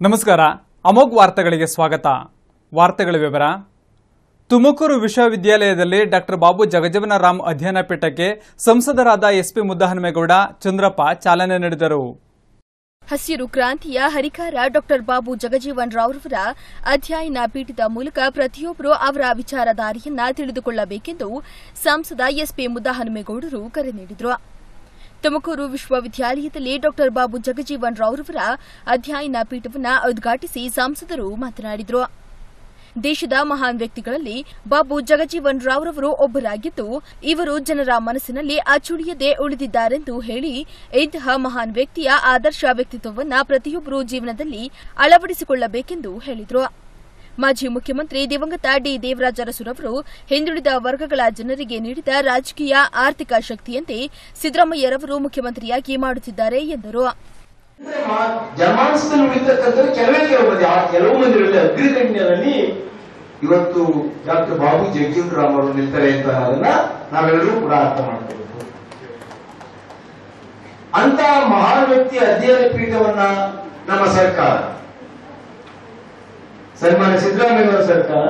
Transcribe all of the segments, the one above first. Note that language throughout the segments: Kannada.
ನಮಸ್ಕಾರ. ಅಮೋಘ್ ವಾರ್ತೆಗಳಿಗೆ ಸ್ವಾಗತ. ವಾರ್ತೆಗಳ ವಿವರ. ತುಮಕೂರು ವಿಶ್ವವಿದ್ಯಾಲಯದಲ್ಲಿ ಡಾಕ್ಟರ್ ಬಾಬು ಜಗಜೀವನರಾಮ್ ಅಧ್ಯಯನ ಪೀಠಕ್ಕೆ ಸಂಸದರಾದ ಎಸ್ಪಿ ಮುದ್ದಹನುಮೇಗೌಡ, ಚಂದ್ರಪ್ಪ ಚಾಲನೆ ನೀಡಿದರು. ಹಸಿರು ಕ್ರಾಂತಿಯ ಹರಿಕಾರ ಡಾಕ್ಟರ್ ಬಾಬು ಜಗಜೀವನ್ ರಾವ್ರವರ ಅಧ್ಯಯನ ಪೀಠದ ಮೂಲಕ ಪ್ರತಿಯೊಬ್ಬರು ಅವರ ವಿಚಾರಧಾರೆಯನ್ನ ತಿಳಿದುಕೊಳ್ಳಬೇಕೆಂದು ಸಂಸದ ಎಸ್ಪಿ ಮುದ್ದಹನುಮೇಗೌಡರು ಕರೆ ನೀಡಿದರು. ತುಮಕೂರು ವಿಶ್ವವಿದ್ಯಾಲಯದಲ್ಲಿ ಡಾಕ್ಟರ್ ಬಾಬು ಜಗಜೀವನ್ ರಾವ್ರವರ ಅಧ್ಯಯನ ಪೀಠವನ್ನು ಉದ್ಘಾಟಿಸಿ ಸಂಸದರು ಮಾತನಾಡಿದರು. ದೇಶದ ಮಹಾನ್ ವ್ಯಕ್ತಿಗಳಲ್ಲಿ ಬಾಬು ಜಗಜೀವನ್ ರಾವ್ರವರು ಒಬ್ಬರಾಗಿದ್ದು, ಇವರು ಜನರ ಮನಸ್ಸಿನಲ್ಲಿ ಅಚ್ಚುಳಿಯದೆ ಉಳಿದಿದ್ದಾರೆಂದು ಹೇಳಿ, ಇಂತಹ ಮಹಾನ್ ವ್ಯಕ್ತಿಯ ಆದರ್ಶ ವ್ಯಕ್ತಿತ್ವವನ್ನು ಪ್ರತಿಯೊಬ್ಬರು ಜೀವನದಲ್ಲಿ ಅಳವಡಿಸಿಕೊಳ್ಳಬೇಕೆಂದು ಹೇಳಿದರು. ಮಾಜಿ ಮುಖ್ಯಮಂತ್ರಿ ದಿವಂಗತ ಡಿ ದೇವರಾಜ ಅರಸುರವರು ಹಿಂದುಳಿದ ವರ್ಗಗಳ ಜನರಿಗೆ ನೀಡಿದ ರಾಜಕೀಯ ಆರ್ಥಿಕ ಶಕ್ತಿಯಂತೆ ಸಿದ್ದರಾಮಯ್ಯರವರು ಮುಖ್ಯಮಂತ್ರಿಯಾಗಿ ಮಾಡುತ್ತಿದ್ದಾರೆ ಎಂದರು. ಇವತ್ತು ಡಾಕ್ಟರ್ ಬಾಬು ಜಗಜೀವನ್ ರಾಮ್ ಅವರು ನಿಲ್ತಾರೆ ಅಂತ ಅದನ್ನ ನಾವೆಲ್ಲರೂ ಕೂಡ ಅರ್ಥ ಮಾಡ್ಕೋಬೇಕು ಅಂತ ಮಹಾನ್ ವ್ಯಕ್ತಿ ಅಧ್ಯಯನ ಪೀಠವನ್ನ ನಮ್ಮ ಸರ್ಕಾರ ಸನ್ಮಾನ್ಯ ಸಿದ್ದರಾಮಯ್ಯ ಸರ್ಕಾರ.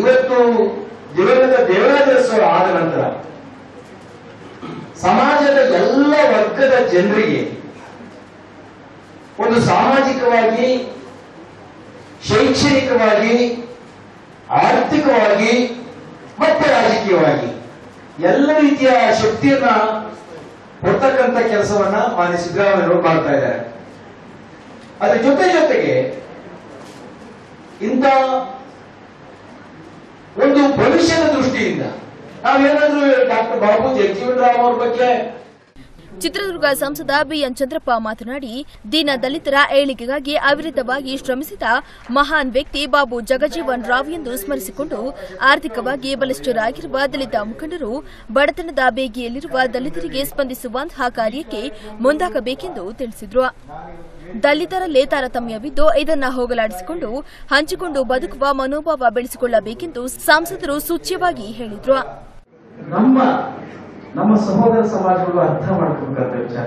ಇವತ್ತು ದಿವಂಗತ ದೇವರಾಜ ಆದ ನಂತರ ಸಮಾಜದ ಎಲ್ಲ ವರ್ಗದ ಜನರಿಗೆ ಒಂದು ಸಾಮಾಜಿಕವಾಗಿ, ಶೈಕ್ಷಣಿಕವಾಗಿ, ಆರ್ಥಿಕವಾಗಿ, ಮತ್ತೆ ರಾಜಕೀಯವಾಗಿ ಎಲ್ಲ ರೀತಿಯ ಶಕ್ತಿಯನ್ನ ಕೊಡ್ತಕ್ಕಂಥ ಕೆಲಸವನ್ನ ಮಾನ್ಯ ಸಿದ್ದರಾಮಯ್ಯವರು ಮಾಡ್ತಾ ಇದ್ದಾರೆ. ಅದ್ರ ಜೊತೆ ಜೊತೆಗೆ ಇಂತ ಒಂದು ಭವಿಷ್ಯದ ದೃಷ್ಟಿಯಿಂದ ನಾವೇನಾದ್ರೂ ಡಾಕ್ಟರ್ ಬಾಬು ಜಗಜೀವನ್ ರಾಮ್ ಅವ್ರ ಬಗ್ಗೆ ಚಿತ್ರದುರ್ಗ ಸಂಸದ ಬಿಎನ್ ಚಂದ್ರಪ್ಪ ಮಾತನಾಡಿ, ದೀನ ದಲಿತರ ಏಳಿಗೆಗಾಗಿ ಅವಿರತವಾಗಿ ಶ್ರಮಿಸಿದ ಮಹಾನ್ ವ್ಯಕ್ತಿ ಬಾಬು ಜಗಜೀವನ್ ರಾವ್ ಎಂದು ಸ್ಮರಿಸಿಕೊಂಡು ಆರ್ಥಿಕವಾಗಿ ಬಲಿಷ್ಠರಾಗಿರುವ ದಲಿತ ಮುಖಂಡರು ಬಡತನದ ಬೇಗಿಯಲ್ಲಿರುವ ದಲಿತರಿಗೆ ಸ್ಪಂದಿಸುವಂತಹ ಕಾರ್ಯಕ್ಕೆ ಮುಂದಾಗಬೇಕೆಂದು ತಿಳಿಸಿದರು. ದಲಿತರಲ್ಲೇ ತಾರತಮ್ಯವಿದ್ದು ಇದನ್ನ ಹೋಗಲಾಡಿಸಿಕೊಂಡು ಹಂಚಿಕೊಂಡು ಬದುಕುವ ಮನೋಭಾವ ಬೆಳೆಸಿಕೊಳ್ಳಬೇಕೆಂದು ಸಂಸದರು ಸೂಚ್ಯವಾಗಿ ಹೇಳಿದ್ರು. ನಮ್ಮ ನಮ್ಮ ಸಹೋದರ ಸಮಾಜಗಳು ಅರ್ಥ ಮಾಡ್ಕೋಬೇಕಾದ ವಿಚಾರ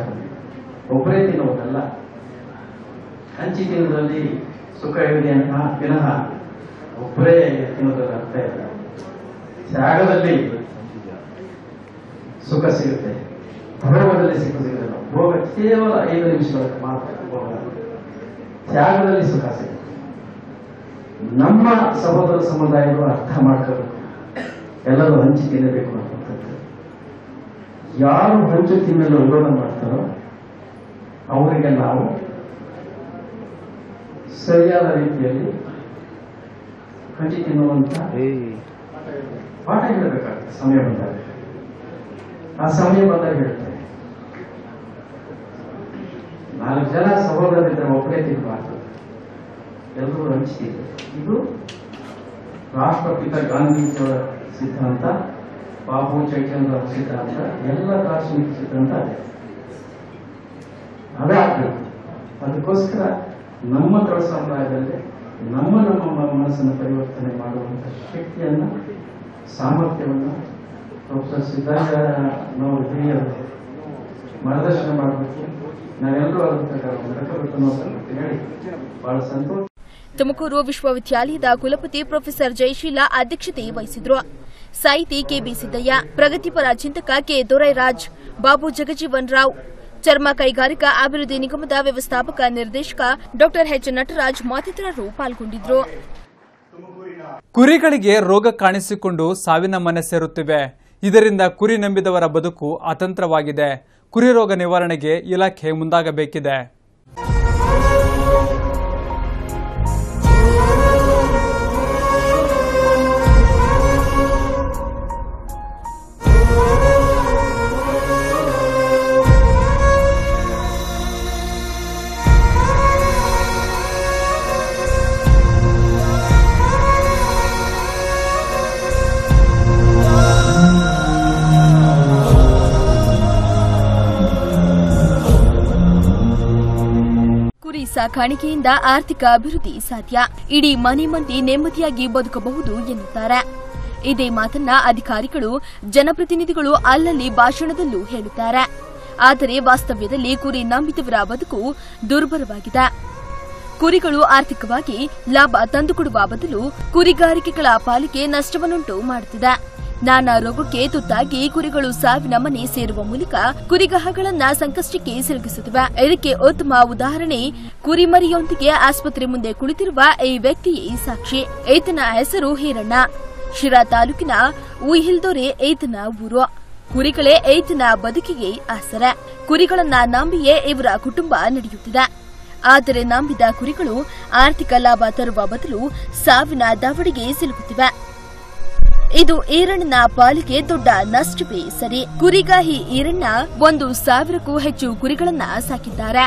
ಒಬ್ಬರೇ ತಿನ್ನುವುದಲ್ಲ ಹಂಚಿ ತಿನ್ನುವುದರಲ್ಲಿ ಸುಖ ಇದೆ ಅಂತ ವಿನಃ ಒಬ್ಬರೇ ತಿನ್ನುವುದರ ಅರ್ಥ ಇಲ್ಲ. ತ್ಯಾಗದಲ್ಲಿ ಸುಖ ಸಿಗುತ್ತೆ. ಭೋಗದಲ್ಲಿ ಸುಖ ಸಿಗುತ್ತಲ್ಲ ಭೋಗ ಕೇವಲ ಐದು ನಿಮಿಷಗಳ ಮಾತ್ರ. ತ್ಯಾಗದಲ್ಲಿ ಸುಖ ಸಿಗುತ್ತೆ. ನಮ್ಮ ಸಹೋದರ ಸಮುದಾಯಗಳು ಅರ್ಥ ಮಾಡ್ಕೋಬೇಕು ಎಲ್ಲರೂ ಹಂಚಿ ತಿನ್ನಬೇಕು ಅನ್ನುವಂಥದ್ದು ಯಾರು ಹಂಚು ತಿನ್ನಲು ವಿರೋಧ ಮಾಡ್ತಾರೋ ಅವರಿಗೆ ನಾವು ಸರಿಯಾದ ರೀತಿಯಲ್ಲಿ ಹಂಚಿ ತಿನ್ನುವಂತ ಪಾಠ ಹೇಳಬೇಕಾಗ್ತದೆ ಸಮಯ ಬಂದಾಗ. ಆ ಸಮಯ ಬಂದಾಗ ಹೇಳ್ತೇವೆ ನಾಲ್ಕು ಜನ ಸಹೋದರರಿದ್ದರೆ ಒಬ್ಬರೇ ತಿನ್ನಬಾರ್ದು ಎಲ್ಲರೂ ಹಂಚಿಕೆ ಇದು ರಾಷ್ಟ್ರಪಿತ ಗಾಂಧೀಜಿಯವರ ಸಿದ್ಧಾಂತ, ಬಾಬು ಚೈತನ್ಯ ಸಿದ್ಧಾಂತ, ಎಲ್ಲ ದಾರ್ಶನಿಕ ಸಿದ್ಧಾಂತ ಅದೇ. ಅದಾಗಬೇಕು ಅದಕ್ಕೋಸ್ಕರ ನಮ್ಮ ತಳ ಸಮುದಾಯದಲ್ಲಿ ನಮ್ಮ ನಮ್ಮ ಮನಸ್ಸನ್ನು ಪರಿವರ್ತನೆ ಮಾಡುವಂತ ಶಕ್ತಿಯನ್ನ, ಸಾಮರ್ಥ್ಯವನ್ನ ಪ್ರೊಫೆಸರ್ ನಾವು ಹಿರಿಯರು ಮಾರ್ಗದರ್ಶನ ಮಾಡಬೇಕು. ನಾವೆಲ್ಲರೂ ಹೇಳಿ ಬಹಳ ಸಂತೋಷ. ತುಮಕೂರು ವಿಶ್ವವಿದ್ಯಾಲಯದ ಕುಲಪತಿ ಪ್ರೊಫೆಸರ್ ಜಯಶೀಲ ಅಧ್ಯಕ್ಷತೆ ವಹಿಸಿದ್ರು. ಸಾಹಿತಿ ಕೆಬಿ ಸಿದ್ದಯ್ಯ ಪ್ರಗತಿಪರ ಚಿಂತಕ ಕೆ ದೊರೈರಾಜ್ ಬಾಬು ಜಗಜೀವನ್ ರಾವ್ ಚರ್ಮ ಕೈಗಾರಿಕಾ ಅಭಿವೃದ್ಧಿ ನಿಗಮದ ವ್ಯವಸ್ಥಾಪಕ ನಿರ್ದೇಶಕ ಡಾಕ್ಟರ್ ಎಚ್ ನಟರಾಜ್ ಮತ್ತಿತರರು ಪಾಲ್ಗೊಂಡಿದ್ರು. ಕುರಿಗಳಿಗೆ ರೋಗ ಕಾಣಿಸಿಕೊಂಡು ಸಾವಿನ ಮನೆ ಸೇರುತ್ತಿವೆ. ಇದರಿಂದ ಕುರಿ ನಂಬಿದವರ ಬದುಕು ಅತಂತ್ರವಾಗಿದೆ. ಕುರಿ ರೋಗ ನಿವಾರಣೆಗೆ ಇಲಾಖೆ ಮುಂದಾಗಬೇಕಿದೆ. ಸಾಕಾಣಿಕೆಯಿಂದ ಆರ್ಥಿಕ ಅಭಿವೃದ್ಧಿ ಸಾಧ್ಯ. ಇಡೀ ಮನೆ ಮಂದಿ ನೆಮ್ಮದಿಯಾಗಿ ಬದುಕಬಹುದು ಎನ್ನುತ್ತಾರೆ. ಇದೇ ಮಾತನ್ನ ಅಧಿಕಾರಿಗಳು, ಜನಪ್ರತಿನಿಧಿಗಳು ಅಲ್ಲಲ್ಲಿ ಭಾಷಣದಲ್ಲೂ ಹೇಳುತ್ತಾರೆ. ಆದರೆ ವಾಸ್ತವ್ಯದಲ್ಲಿ ಕುರಿ ನಂಬಿದವರ ಬದುಕು ದುರ್ಬಲವಾಗಿದೆ. ಕುರಿಗಳು ಆರ್ಥಿಕವಾಗಿ ಲಾಭ ತಂದುಕೊಡುವ ಬದಲು ಕುರಿಗಾರಿಕೆಗಳ ಪಾಲಿಕೆ ನಷ್ಟವನ್ನುಂಟು ಮಾಡುತ್ತಿದೆ. ನಾನಾ ರೋಗಕ್ಕೆ ತುತ್ತಾಗಿ ಕುರಿಗಳು ಸಾವಿನ ಮನೆ ಸೇರುವ ಮೂಲಕ ಕುರಿಗಹಗಳನ್ನ ಸಂಕಷ್ಟಕ್ಕೆ ಸಿಲುಕಿಸುತ್ತಿವೆ. ಇದಕ್ಕೆ ಉತ್ತಮ ಉದಾಹರಣೆ ಕುರಿಮರಿಯೊಂದಿಗೆ ಆಸ್ಪತ್ರೆ ಮುಂದೆ ಕುಳಿತಿರುವ ಈ ವ್ಯಕ್ತಿಯೇ ಸಾಕ್ಷಿ. ಈತನ ಹೆಸರು ಹೀರಣ್ಣ. ಶಿರಾ ತಾಲೂಕಿನ ಉಯಿಲ್ದೊರೆ ಈತನ ಊರು. ಕುರಿಗಳೇ ಈತನ ಬದುಕಿಗೆ ಆಸರೆ. ಕುರಿಗಳನ್ನ ನಂಬಿಯೇ ಇವರ ಕುಟುಂಬ ನಡೆಯುತ್ತಿದೆ. ಆದರೆ ನಂಬಿದ ಕುರಿಗಳು ಆರ್ಥಿಕ ಲಾಭ ತರುವ ಬದಲು ಸಾವಿನ ದವಡಿಗೆ ಸಿಲುಕುತ್ತಿವೆ. ಇದು ಈರಣ್ಣನ ಪಾಲಿಗೆ ದೊಡ್ಡ ನಷ್ಟವೇ ಸರಿ. ಕುರಿಗಾಹಿ ಈರಣ್ಣ ಒಂದು ಸಾವಿರಕ್ಕೂ ಹೆಚ್ಚು ಕುರಿಗಳನ್ನ ಸಾಕಿದ್ದಾರೆ.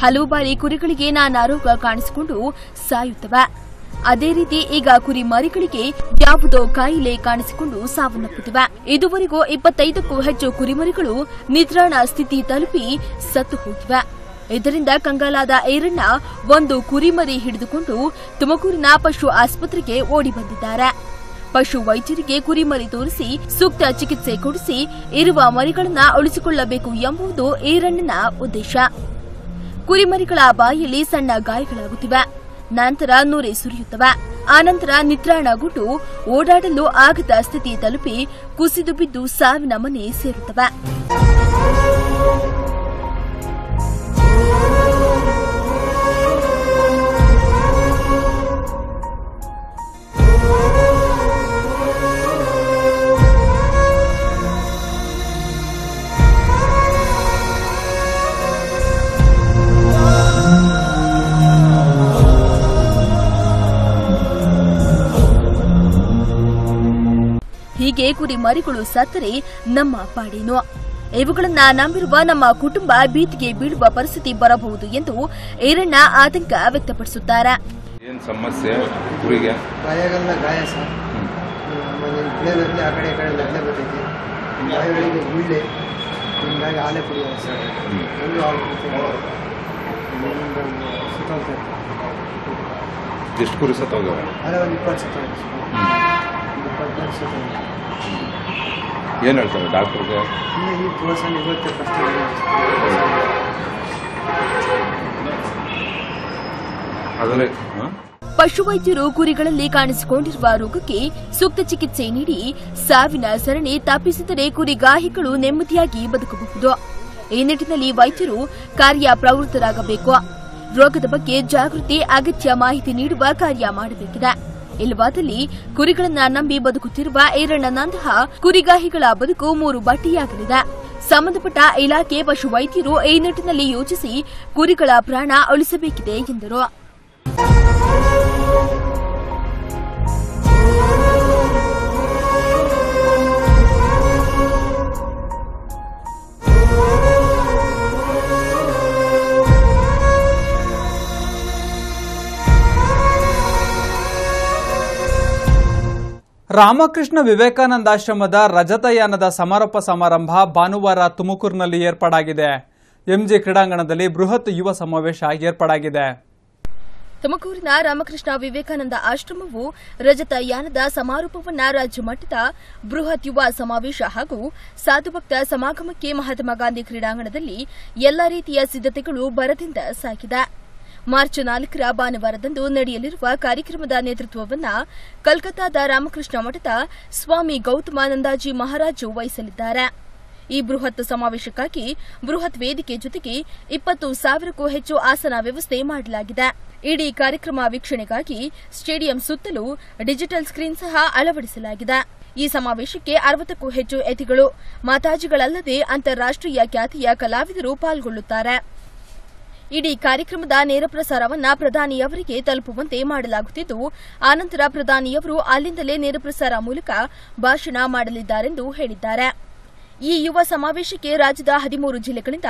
ಹಲವು ಬಾರಿ ಕುರಿಗಳಿಗೆ ನಾನಾ ರೋಗ ಕಾಣಿಸಿಕೊಂಡು ಸಾಯುತ್ತವೆ. ಅದೇ ರೀತಿ ಈಗ ಕುರಿ ಮರಿಗಳಿಗೆ ಯಾವುದೋ ಕಾಯಿಲೆ ಕಾಣಿಸಿಕೊಂಡು ಸಾವನ್ನಪ್ಪುತ್ತಿವೆ. ಇದುವರೆಗೂ ಇಪ್ಪತ್ತೈದಕ್ಕೂ ಹೆಚ್ಚು ಕುರಿಮರಿಗಳು ನಿದ್ರಾಣ ಸ್ಥಿತಿ ತಲುಪಿ ಸತ್ತು ಹೋಗಿವೆ. ಇದರಿಂದ ಕಂಗಾಲಾದ ಈರಣ್ಣ ಒಂದು ಕುರಿಮರಿ ಹಿಡಿದುಕೊಂಡು ತುಮಕೂರಿನ ಪಶು ಆಸ್ಪತ್ರೆಗೆ ಓಡಿ ಬಂದಿದ್ದಾರೆ. ಪಶು ವೈದ್ಯರಿಗೆ ಕುರಿಮರಿ ತೋರಿಸಿ ಸೂಕ್ತ ಚಿಕಿತ್ಸೆ ಕೊಡಿಸಿ ಇರುವ ಮರಿಗಳನ್ನ ಉಳಿಸಿಕೊಳ್ಳಬೇಕು ಎಂಬುದು ಈರಣ್ಣನ ಉದ್ದೇಶ. ಕುರಿಮರಿಗಳ ಬಾಯಿಯಲ್ಲಿ ಸಣ್ಣ ಗಾಯಗಳಾಗುತ್ತಿವೆ. ನಂತರ ನೂರೆ ಸುರಿಯುತ್ತವೆ. ಆನಂತರ ನಿತ್ರಾಣಗೊಂಡು ಓಡಾಡಲು ಆಗದ ಸ್ಥಿತಿ ತಲುಪಿ ಕುಸಿದು ಬಿದ್ದು ಸಾವಿನ ಮನೆ ಸೇರುತ್ತವೆ. ಹೀಗೆ ಕುರಿ ಮರಿಗಳು ಸತ್ತರೆ ನಮ್ಮ ಪಾಡೇನು. ಇವುಗಳನ್ನ ನಂಬಿರುವ ನಮ್ಮ ಕುಟುಂಬ ಬೀದಿಗೆ ಬೀಳುವ ಪರಿಸ್ಥಿತಿ ಬರಬಹುದು ಎಂದು ಈರಣ್ಣ ಆತಂಕ ವ್ಯಕ್ತಪಡಿಸುತ್ತಾರೆ. ಏನು ಸಮಸ್ಯೆ ಊರಿಗೆ? ಗಾಯಗಳೆಲ್ಲ ಗಾಯ ಸರ್. ಆಮೇಲೆ ಇಡ್ಲೇದಲ್ಲಿ ಆ ಕಡೆ ಈ ಕಡೆ ನಗಲೆ ಬರ್ತೈತಿ. ಗಾಯಗಳಿಗೆ ಗುಳ್ಳೆ ಹಿಂಗಾಗಿ ಹಾಲೆ ಕುಡಿಯೋದು ಸರ್ ಎಲ್ಲೂ ಹಾಲು ಸುತ್ತೋಗ್ತೈತೆ ಎಷ್ಟು ಕುರಿ ಸತ್ತೋಗವೆ ಅದೇ ಒಂದು ಇಪ್ಪತ್ತು ಸುತ್ತೋಗಿ ಒಂದು ಇಪ್ಪತ್ನಾಲ್ಕು ಸುತ್ತೋಗಿ ಏನು ಹೇಳ್ತಾರೆ ಡಾಕ್ಟ್ರಿಗೆ? ಅದರಲ್ಲಿ ಪಶುವೈದ್ಯರು ಕುರಿಗಳಲ್ಲಿ ಕಾಣಿಸಿಕೊಂಡಿರುವ ರೋಗಕ್ಕೆ ಸೂಕ್ತ ಚಿಕಿತ್ಸೆ ನೀಡಿ ಸಾವಿನ ಸರಣಿ ತಪ್ಪಿಸಿದರೆ ಕುರಿಗಾಹಿಗಳು ನೆಮ್ಮದಿಯಾಗಿ ಬದುಕಬಹುದು. ಈ ನಿಟ್ಟಿನಲ್ಲಿ ವೈದ್ಯರು ಕಾರ್ಯ ಪ್ರವೃತ್ತರಾಗಬೇಕು ರೋಗದ ಬಗ್ಗೆ ಜಾಗೃತಿ, ಅಗತ್ಯ ಮಾಹಿತಿ ನೀಡುವ ಕಾರ್ಯ ಮಾಡಬೇಕಿದೆ. ಇಲ್ಲವಾದಲ್ಲಿ ಕುರಿಗಳನ್ನ ನಂಬಿ ಬದುಕುತ್ತಿರುವ ಏರಣ್ಣನಂತಹ ಕುರಿಗಾಹಿಗಳ ಬದುಕು ಮೂರು ಬಟ್ಟಿಯಾಗಲಿದೆ. ಸಂಬಂಧಪಟ್ಟ ಇಲಾಖೆ ಪಶುವೈದ್ಯರು ಈ ನಿಟ್ಟಿನಲ್ಲಿ ಯೋಚಿಸಿ ಕುರಿಗಳ ಪ್ರಾಣ ಉಳಿಸಬೇಕಿದೆ ಎಂದರು. ರಾಮಕೃಷ್ಣ ವಿವೇಕಾನಂದ ಆಶ್ರಮದ ರಜತಯಾನದ ಸಮಾರೋಪ ಸಮಾರಂಭ ಭಾನುವಾರ ತುಮಕೂರಿನಲ್ಲಿ ಏರ್ಪಾಡಾಗಿದೆ. ಎಂಜಿ ಕ್ರೀಡಾಂಗಣದಲ್ಲಿ ಬೃಹತ್ ಯುವ ಸಮಾವೇಶ ಏರ್ಪಾಡಾಗಿದೆ. ತುಮಕೂರಿನ ರಾಮಕೃಷ್ಣ ವಿವೇಕಾನಂದ ಆಶ್ರಮವು ರಜತ ಯಾನದ ಸಮಾರೋಪವನ್ನ ರಾಜ್ಯ ಮಟ್ಟದ ಬೃಹತ್ ಯುವ ಸಮಾವೇಶ ಹಾಗೂ ಸಾಧುಭಕ್ತ ಸಮಾಗಮಕ್ಕೆ ಮಹಾತ್ಮ ಗಾಂಧಿ ಕ್ರೀಡಾಂಗಣದಲ್ಲಿ ಎಲ್ಲಾ ರೀತಿಯ ಸಿದ್ದತೆಗಳು ಬರದಿಂದ ಸಾಗಿದೆ. ಮಾರ್ಚ್ ನಾಲ್ಕರ ಭಾನುವಾರದಂದು ನಡೆಯಲಿರುವ ಕಾರ್ಯಕ್ರಮದ ನೇತೃತ್ವವನ್ನು ಕಲ್ಕತ್ತಾದ ರಾಮಕೃಷ್ಣ ಮಠದ ಸ್ವಾಮಿ ಗೌತಮಾನಂದಾಜಿ ಮಹಾರಾಜು ವಹಿಸಲಿದ್ದಾರೆ. ಈ ಬೃಹತ್ ಸಮಾವೇಶಕ್ಕಾಗಿ ಬೃಹತ್ ವೇದಿಕೆ ಜೊತೆಗೆ ಇಪ್ಪತ್ತು ಸಾವಿರಕ್ಕೂ ಹೆಚ್ಚು ಆಸನ ವ್ಯವಸ್ಥೆ ಮಾಡಲಾಗಿದೆ. ಇಡೀ ಕಾರ್ಯಕ್ರಮ ವೀಕ್ಷಣೆಗಾಗಿ ಸ್ಟೇಡಿಯಂ ಸುತ್ತಲೂ ಡಿಜಿಟಲ್ ಸ್ಕ್ರೀನ್ ಸಹ ಅಳವಡಿಸಲಾಗಿದೆ. ಈ ಸಮಾವೇಶಕ್ಕೆ ಅರವತ್ತಕ್ಕೂ ಹೆಚ್ಚು ಯತಿಗಳು, ಮಾತಾಜಿಗಳಲ್ಲದೆ ಅಂತಾರಾಷ್ಟೀಯ ಖ್ಯಾತಿಯ ಕಲಾವಿದರು ಪಾಲ್ಗೊಳ್ಳುತ್ತಾರೆ. ಇಡೀ ಕಾರ್ಯಕ್ರಮದ ನೇರ ಪ್ರಸಾರವನ್ನು ಪ್ರಧಾನಿಯವರಿಗೆ ತಲುಪುವಂತೆ ಮಾಡಲಾಗುತ್ತಿದ್ದು ಆನಂತರ ಪ್ರಧಾನಿಯವರು ಅಲ್ಲಿಂದಲೇ ನೇರ ಪ್ರಸಾರ ಮೂಲಕ ಭಾಷಣ ಮಾಡಲಿದ್ದಾರೆಂದು ಹೇಳಿದ್ದಾರೆ. ಈ ಯುವ ಸಮಾವೇಶಕ್ಕೆ ರಾಜ್ಯದ ಹದಿಮೂರು ಜಿಲ್ಲೆಗಳಿಂದ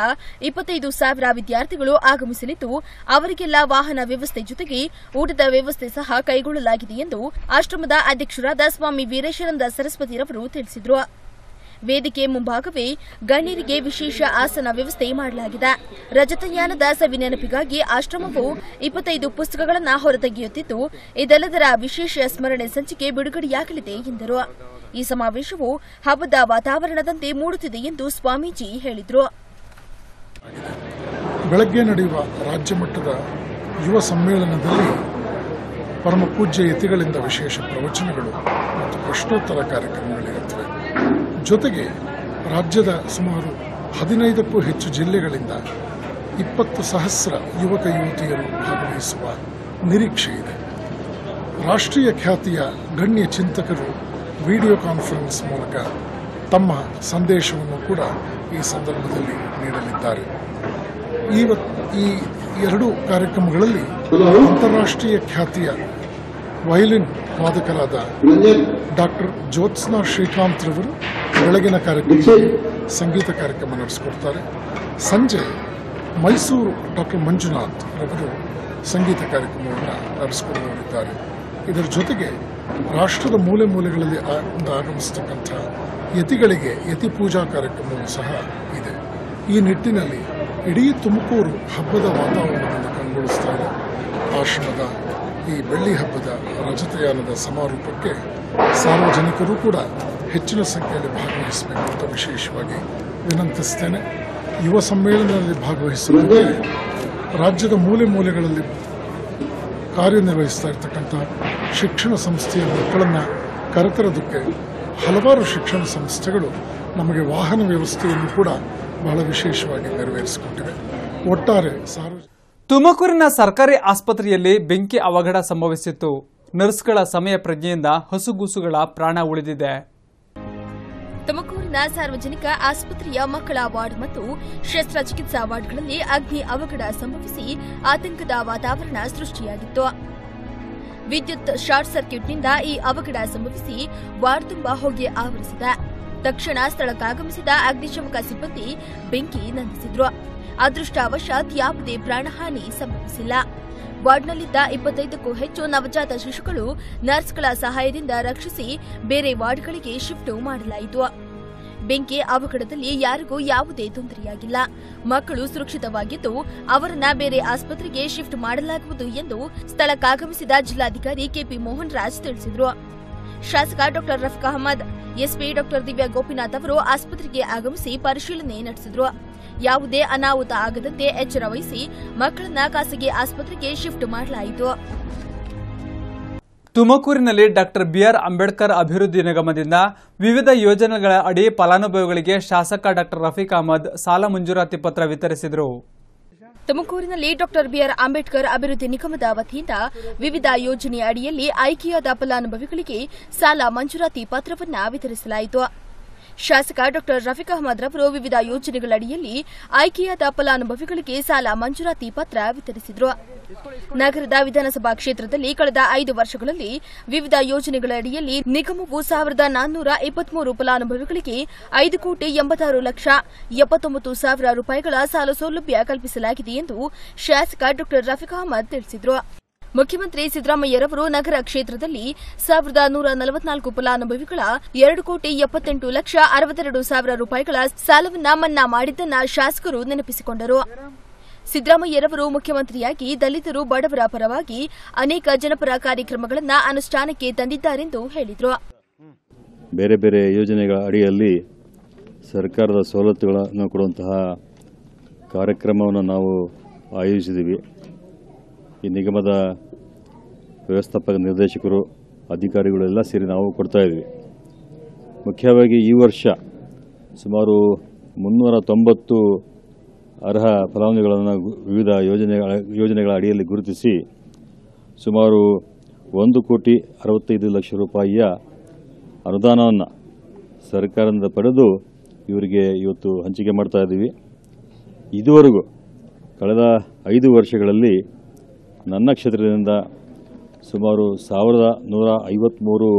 ಇಪ್ಪತ್ತೈದು ಸಾವಿರ ವಿದ್ಯಾರ್ಥಿಗಳು ಆಗಮಿಸಲಿದ್ದು, ಅವರಿಗೆಲ್ಲ ವಾಹನ ವ್ಯವಸ್ಥೆ ಜೊತೆಗೆ ಊಟದ ವ್ಯವಸ್ಥೆ ಸಹ ಕೈಗೊಳ್ಳಲಾಗಿದೆ ಎಂದು ಆಶ್ರಮದ ಅಧ್ಯಕ್ಷರಾದ ಸ್ವಾಮಿ ವೀರೇಶಾನಂದ ಸರಸ್ವತಿರವರು ತಿಳಿಸಿದರು. ವೇದಿಕೆ ಮುಂಭಾಗವೇ ಗಣ್ಯರಿಗೆ ವಿಶೇಷ ಆಸನ ವ್ಯವಸ್ಥೆ ಮಾಡಲಾಗಿದೆ. ರಜತಯಾನದ ದಾಸ ನೆನಪಿಗಾಗಿ ಆಶ್ರಮವು ಇಪ್ಪತ್ತೈದು ಪುಸ್ತಕಗಳನ್ನು ಹೊರತೆಗೆಯುತ್ತಿದ್ದು, ಇದೆಲ್ಲದರ ವಿಶೇಷ ಸ್ಮರಣೆ ಸಂಚಿಕೆ ಬಿಡುಗಡೆಯಾಗಲಿದೆ ಎಂದರು. ಈ ಸಮಾವೇಶವು ಹಬ್ಬದ ವಾತಾವರಣದಂತೆ ಮೂಡುತ್ತಿದೆ ಎಂದು ಸ್ವಾಮೀಜಿ ಹೇಳಿದರು. ಬೆಳಗ್ಗೆ ನಡೆಯುವ ರಾಜ್ಯ ಮಟ್ಟದ ಯುವ ಸಮ್ಮೇಳನದಲ್ಲಿ ಪರಮ ಪೂಜ್ಯ ಯತಿಗಳಿಂದ ವಿಶೇಷ ಪ್ರವಚನಗಳು ಮತ್ತು ಪ್ರಶ್ನೋತ್ತರ ಕಾರ್ಯಕ್ರಮಗಳಿರುತ್ತವೆ ಜೊತೆಗೆ ರಾಜ್ಯದ ಸುಮಾರು ಹದಿನೈದಕ್ಕೂ ಹೆಚ್ಚು ಜಿಲ್ಲೆಗಳಿಂದ ಇಪ್ಪತ್ತು ಸಹಸ್ರ ಯುವಕ ಯುವತಿಯರು ಭಾಗವಹಿಸುವ ನಿರೀಕ್ಷೆ ಇದೆ. ರಾಷ್ಟ್ರೀಯ ಖ್ಯಾತಿಯ ಗಣ್ಯ ಚಿಂತಕರು ವಿಡಿಯೋ ಕಾನ್ಫರೆನ್ಸ್ ಮೂಲಕ ತಮ್ಮ ಸಂದೇಶವನ್ನು ಕೂಡ ಈ ಸಂದರ್ಭದಲ್ಲಿ ನೀಡಲಿದ್ದಾರೆ. ಈ ಎರಡು ಕಾರ್ಯಕ್ರಮಗಳಲ್ಲಿ ಅಂತಾರಾಷ್ಟ್ರೀಯ ಖ್ಯಾತಿಯ ವಯಲಿನ್ ವಾದಕರಾದ ಡಾಕ್ಟರ್ ಜ್ಯೋತ್ಸ್ನಾ ಶ್ರೀಕಾಂತ್ ರವರು ಬೆಳಗಿನ ಕಾರ್ಯಕ್ರಮದಲ್ಲಿ ಸಂಗೀತ ಕಾರ್ಯಕ್ರಮ ನಡೆಸಿಕೊಡ್ತಾರೆ. ಸಂಜೆ ಮೈಸೂರು ಡಾಕ್ಟರ್ ಮಂಜುನಾಥ್ ರವರು ಸಂಗೀತ ಕಾರ್ಯಕ್ರಮವನ್ನು ನಡೆಸಿಕೊಳ್ಳಲಿದ್ದಾರೆ ಇದರ ಜೊತೆಗೆ ರಾಷ್ಟ್ರದ ಮೂಲೆ ಮೂಲೆಗಳಲ್ಲಿ ಆಗಮಿಸತಕ್ಕಂಥ ಯತಿಗಳಿಗೆ ಯತಿ ಪೂಜಾ ಕಾರ್ಯಕ್ರಮವೂ ಸಹ ಇದೆ. ಈ ನಿಟ್ಟಿನಲ್ಲಿ ಇಡೀ ತುಮಕೂರು ಹಬ್ಬದ ವಾತಾವರಣವನ್ನು ಕಂಗೊಳಿಸ್ತಾ ಆಶ್ರಮದ ಈ ಬೆಳ್ಳಿ ಹಬ್ಬದ ರಜತಯಾನದ ಸಮಾರೋಪಕ್ಕೆ ಸಾರ್ವಜನಿಕರು ಕೂಡ ಹೆಚ್ಚಿನ ಸಂಖ್ಯೆಯಲ್ಲಿ ಭಾಗವಹಿಸಬೇಕು ಅಂತ ವಿಶೇಷವಾಗಿ ವಿನಂತಿಸ್ತೇನೆ. ಯುವ ಸಮ್ಮೇಳನದಲ್ಲಿ ಭಾಗವಹಿಸುವಂತೆ ರಾಜ್ಯದ ಮೂಲೆ ಮೂಲೆಗಳಲ್ಲಿ ಕಾರ್ಯನಿರ್ವಹಿಸ್ತಾ ಇರ್ತಕ್ಕಂಥ ಶಿಕ್ಷಣ ಸಂಸ್ಥೆಯ ಮಕ್ಕಳನ್ನು ಕರೆತರೋದಕ್ಕೆ ಹಲವಾರು ಶಿಕ್ಷಣ ಸಂಸ್ಥೆಗಳು ನಮಗೆ ವಾಹನ ವ್ಯವಸ್ಥೆಯನ್ನು ಕೂಡ ಬಹಳ ವಿಶೇಷವಾಗಿ ನೆರವೇರಿಸಿಕೊಟ್ಟಿವೆ. ಒಟ್ಟಾರೆ ಸಾರ್ವಜನಿಕ ತುಮಕೂರಿನ ಸರ್ಕಾರಿ ಆಸ್ಪತ್ರೆಯಲ್ಲಿ ಬೆಂಕಿ ಅವಘಡ ಸಂಭವಿಸಿತ್ತು. ನರ್ಸ್ಗಳ ಸಮಯ ಪ್ರಜ್ಞೆಯಿಂದ ಹಸುಗೂಸುಗಳ ಪ್ರಾಣ ಉಳಿದಿದೆ. ತುಮಕೂರಿನ ಸಾರ್ವಜನಿಕ ಆಸ್ಪತ್ರೆಯ ಮಕ್ಕಳ ವಾರ್ಡ್ ಮತ್ತು ಶಸ್ತ್ರಚಿಕಿತ್ಸಾ ವಾರ್ಡ್ಗಳಲ್ಲಿ ಅಗ್ನಿ ಅವಘಡ ಸಂಭವಿಸಿ ಆತಂಕದ ವಾತಾವರಣ ಸೃಷ್ಟಿಯಾಗಿತ್ತು. ವಿದ್ಯುತ್ ಶಾರ್ಟ್ ಸರ್ಕ್ಯೂಟ್ನಿಂದ ಈ ಅವಘಡ ಸಂಭವಿಸಿ ವಾರ್ಡ್ ತುಂಬ ಹೊಗೆ ಆವರಿಸಿದೆ. ತಕ್ಷಣ ಸ್ಥಳಕ್ಕಾಗಮಿಸಿದ ಅಗ್ನಿಶಾಮಕ ಸಿಬ್ಬಂದಿ ಬೆಂಕಿ ನಂದಿಸಿದ್ರು. ಅದೃಷ್ಟವಶಾತ್ ಯಾವುದೇ ಪ್ರಾಣಹಾನಿ ಸಂಭವಿಸಿಲ್ಲ. ವಾರ್ಡ್ನಲ್ಲಿದ್ದ ಇಪ್ಪತ್ತೈದಕ್ಕೂ ಹೆಚ್ಚು ನವಜಾತ ಶಿಶುಗಳು ನರ್ಸ್ಗಳ ಸಹಾಯದಿಂದ ರಕ್ಷಿಸಿ ಬೇರೆ ವಾರ್ಡ್ಗಳಿಗೆ ಶಿಫ್ಟ್ ಮಾಡಲಾಯಿತು. ಬೆಂಕಿ ಅವಘಡದಲ್ಲಿ ಯಾರಿಗೂ ಯಾವುದೇ ತೊಂದರೆಯಾಗಿಲ್ಲ. ಮಕ್ಕಳು ಸುರಕ್ಷಿತವಾಗಿದ್ದು, ಅವರನ್ನ ಬೇರೆ ಆಸ್ಪತ್ರೆಗೆ ಶಿಫ್ಟ್ ಮಾಡಲಾಗುವುದು ಎಂದು ಸ್ಥಳಕ್ಕಾಗಮಿಸಿದ ಜಿಲ್ಲಾಧಿಕಾರಿ ಕೆಪಿ ಮೋಹನ್ ರಾಜ್ ತಿಳಿಸಿದರು. ಶಾಸಕ ಡಾ. ರಫ್ಕ್ ಅಹಮದ್, ಎಸ್ಪಿ ಡಾ. ದಿವ್ಯಾ ಗೋಪಿನಾಥ್ ಅವರು ಆಸ್ಪತ್ರೆಗೆ ಆಗಮಿಸಿ ಪರಿಶೀಲನೆ ನಡೆಸಿದರು. ಯಾವುದೇ ಅನಾಹುತ ಆಗದಂತೆ ಎಚ್ಚರ ವಹಿಸಿ ಮಕ್ಕಳನ್ನ ಖಾಸಗಿ ಆಸ್ಪತ್ರೆಗೆ ಶಿಫ್ಟ್ ಮಾಡಲಾಯಿತು. ತುಮಕೂರಿನಲ್ಲಿ ಡಾಕ್ಟರ್ ಬಿಆರ್ ಅಂಬೇಡ್ಕರ್ ಅಭಿವೃದ್ಧಿ ನಿಗಮದಿಂದ ವಿವಿಧ ಯೋಜನೆಗಳ ಅಡಿ ಫಲಾನುಭವಿಗಳಿಗೆ ಶಾಸಕ ಡಾಕ್ಟರ್ ರಫೀಕ್ ಅಹಮದ್ ಸಾಲ ಮಂಜೂರಾತಿ ಪತ್ರ ವಿತರಿಸಿದರು. ತುಮಕೂರಿನಲ್ಲಿ ಡಾಕ್ಟರ್ ಬಿಆರ್ ಅಂಬೇಡ್ಕರ್ ಅಭಿವೃದ್ಧಿ ನಿಗಮದ ವತಿಯಿಂದ ವಿವಿಧ ಯೋಜನೆಯ ಅಡಿಯಲ್ಲಿ ಆಯ್ಕೆಯಾದ ಫಲಾನುಭವಿಗಳಿಗೆ ಸಾಲ ಮಂಜೂರಾತಿ ಪತ್ರವನ್ನು ವಿತರಿಸಲಾಯಿತು. ಶಾಸಕ ಡಾಕ್ಟರ್ ರಫೀಕ್ ಅಹಮದ್ ರವರು ವಿವಿಧ ಯೋಜನೆಗಳಡಿಯಲ್ಲಿ ಆಯ್ಕೆಯಾದ ಫಲಾನುಭವಿಗಳಿಗೆ ಸಾಲ ಮಂಜೂರಾತಿ ಪತ್ರ ವಿತರಿಸಿದರು. ನಗರದ ವಿಧಾನಸಭಾ ಕ್ಷೇತ್ರದಲ್ಲಿ ಕಳೆದ ಐದು ವರ್ಷಗಳಲ್ಲಿ ವಿವಿಧ ಯೋಜನೆಗಳ ಅಡಿಯಲ್ಲಿ ನಿಗಮವು ಸಾವಿರದ ನಾನ್ನೂರ ಇಪ್ಪತ್ಮೂರು ಫಲಾನುಭವಿಗಳಿಗೆ ಐದು ಕೋಟಿ ಎಂಬತ್ತಾರು ಲಕ್ಷ ಎಪ್ಪತ್ತೊಂಬತ್ತು ಸಾವಿರ ರೂಪಾಯಿಗಳ ಸಾಲ ಸೌಲಭ್ಯ ಕಲ್ಪಿಸಲಾಗಿದೆ ಎಂದು ಶಾಸಕ ಡಾಕ್ಟರ್ ರಫೀಕ್ ಅಹಮದ್ ತಿಳಿಸಿದರು. ಮುಖ್ಯಮಂತ್ರಿ ಸಿದ್ದರಾಮಯ್ಯರವರು ನಗರ ಕ್ಷೇತ್ರದಲ್ಲಿ ಸಾವಿರದ ನೂರ ನಲವತ್ನಾಲ್ಕು ಫಲಾನುಭವಿಗಳ ಎರಡು ಕೋಟಿ ಎಪ್ಪತ್ತೆಂಟು ಲಕ್ಷ ಅರವತ್ತೆರಡು ಸಾವಿರ ರೂಪಾಯಿಗಳ ಸಾಲವನ್ನ ಮನ್ನಾ ಮಾಡಿದ್ದನ್ನ ಶಾಸಕರು ನೆನಪಿಸಿಕೊಂಡರು. ಸಿದ್ದರಾಮಯ್ಯರವರು ಮುಖ್ಯಮಂತ್ರಿಯಾಗಿ ದಲಿತರು ಬಡವರ ಪರವಾಗಿ ಅನೇಕ ಜನಪರ ಕಾರ್ಯಕ್ರಮಗಳನ್ನು ಅನುಷ್ಠಾನಕ್ಕೆ ತಂದಿದ್ದಾರೆಂದು ಹೇಳಿದರು. ಬೇರೆ ಬೇರೆ ಯೋಜನೆಗಳ ಅಡಿಯಲ್ಲಿ ಸರ್ಕಾರದ ಸವಲತ್ತುಗಳನ್ನು ಕೊಡುವಂತಹ ಕಾರ್ಯಕ್ರಮವನ್ನು ನಾವು ಆಯೋಜಿಸಿದ್ದೀವಿ. ಈ ನಿಗಮದ ವ್ಯವಸ್ಥಾಪಕ ನಿರ್ದೇಶಕರು, ಅಧಿಕಾರಿಗಳೆಲ್ಲ ಸೇರಿ ನಾವು ಕೊಡ್ತಾ ಇದ್ವಿ. ಮುಖ್ಯವಾಗಿ ಈ ವರ್ಷ ಸುಮಾರು ಮುನ್ನೂರ ತೊಂಬತ್ತು ಅರ್ಹ ಫಲಾನುಭವಿಗಳನ್ನು ವಿವಿಧ ಯೋಜನೆಗಳ ಯೋಜನೆಗಳ ಅಡಿಯಲ್ಲಿ ಗುರುತಿಸಿ, ಸುಮಾರು ಒಂದು ಕೋಟಿ ಅರವತ್ತೈದು ಲಕ್ಷ ರೂಪಾಯಿಯ ಅನುದಾನವನ್ನು ಸರ್ಕಾರದಿಂದ ಪಡೆದು ಇವರಿಗೆ ಇವತ್ತು ಹಂಚಿಕೆ ಮಾಡ್ತಾ ಇದ್ದೀವಿ. ಇದುವರೆಗೂ ಕಳೆದ ಐದು ವರ್ಷಗಳಲ್ಲಿ ನನ್ನ ಕ್ಷೇತ್ರದಿಂದ ಸುಮಾರು ಸಾವಿರದ ನೂರ ಐವತ್ತ್ಮೂರು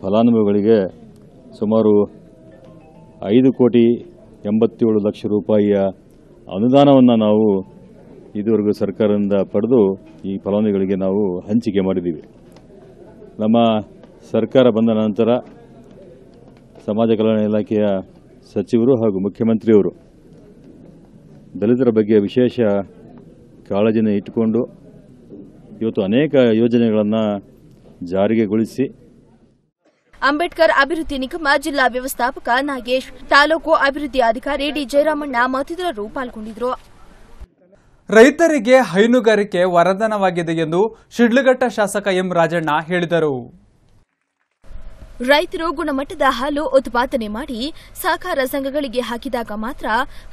ಫಲಾನುಭವಿಗಳಿಗೆ ಸುಮಾರು ಐದು ಕೋಟಿ ಎಂಬತ್ತೇಳು ಲಕ್ಷ ರೂಪಾಯಿಯ ಅನುದಾನವನ್ನು ನಾವು ಇದುವರೆಗೂ ಸರ್ಕಾರದಿಂದ ಪಡೆದು ಈ ಫಲಾನುಭವಿಗಳಿಗೆ ನಾವು ಹಂಚಿಕೆ ಮಾಡಿದ್ದೀವಿ. ನಮ್ಮ ಸರ್ಕಾರ ಬಂದ ನಂತರ ಸಮಾಜ ಕಲ್ಯಾಣ ಇಲಾಖೆಯ ಸಚಿವರು ಹಾಗೂ ಮುಖ್ಯಮಂತ್ರಿಯವರು ದಲಿತರ ಬಗ್ಗೆ ವಿಶೇಷ ಕಾಳಜಿನ ಇಟ್ಟುಕೊಂಡು ಇವತ್ತು ಅನೇಕ ಯೋಜನೆಗಳನ್ನು ಜಾರಿಗೆಗೊಳಿಸಿ ಅಂಬೇಡ್ಕರ್ ಅಭಿವೃದ್ಧಿ ನಿಗಮ ಜಿಲ್ಲಾ ವ್ಯವಸ್ಥಾಪಕ ನಾಗೇಶ್ ತಾಲೂಕು ಅಭಿವೃದ್ಧಿ ಅಧಿಕಾರಿ ಡಿ ಜಯರಾಮಣ್ಣ ಮತ್ತಿತರರು ಪಾಲ್ಗೊಂಡಿದ್ದರು ರೈತರಿಗೆ ಹೈನುಗಾರಿಕೆ ವರದಾನವಾಗಿದೆ ಎಂದು ಶಿಡ್ಲಘಟ್ಟ ಶಾಸಕ ಎಂ ರಾಜಣ್ಣ ಹೇಳಿದರು. ರೈತರು ಗುಣಮಟ್ಟದ ಹಾಲು ಉತ್ಪಾದನೆ ಮಾಡಿ ಸಹಕಾರ ಸಂಘಗಳಿಗೆ ಹಾಕಿದಾಗ ಮಾತ್ರ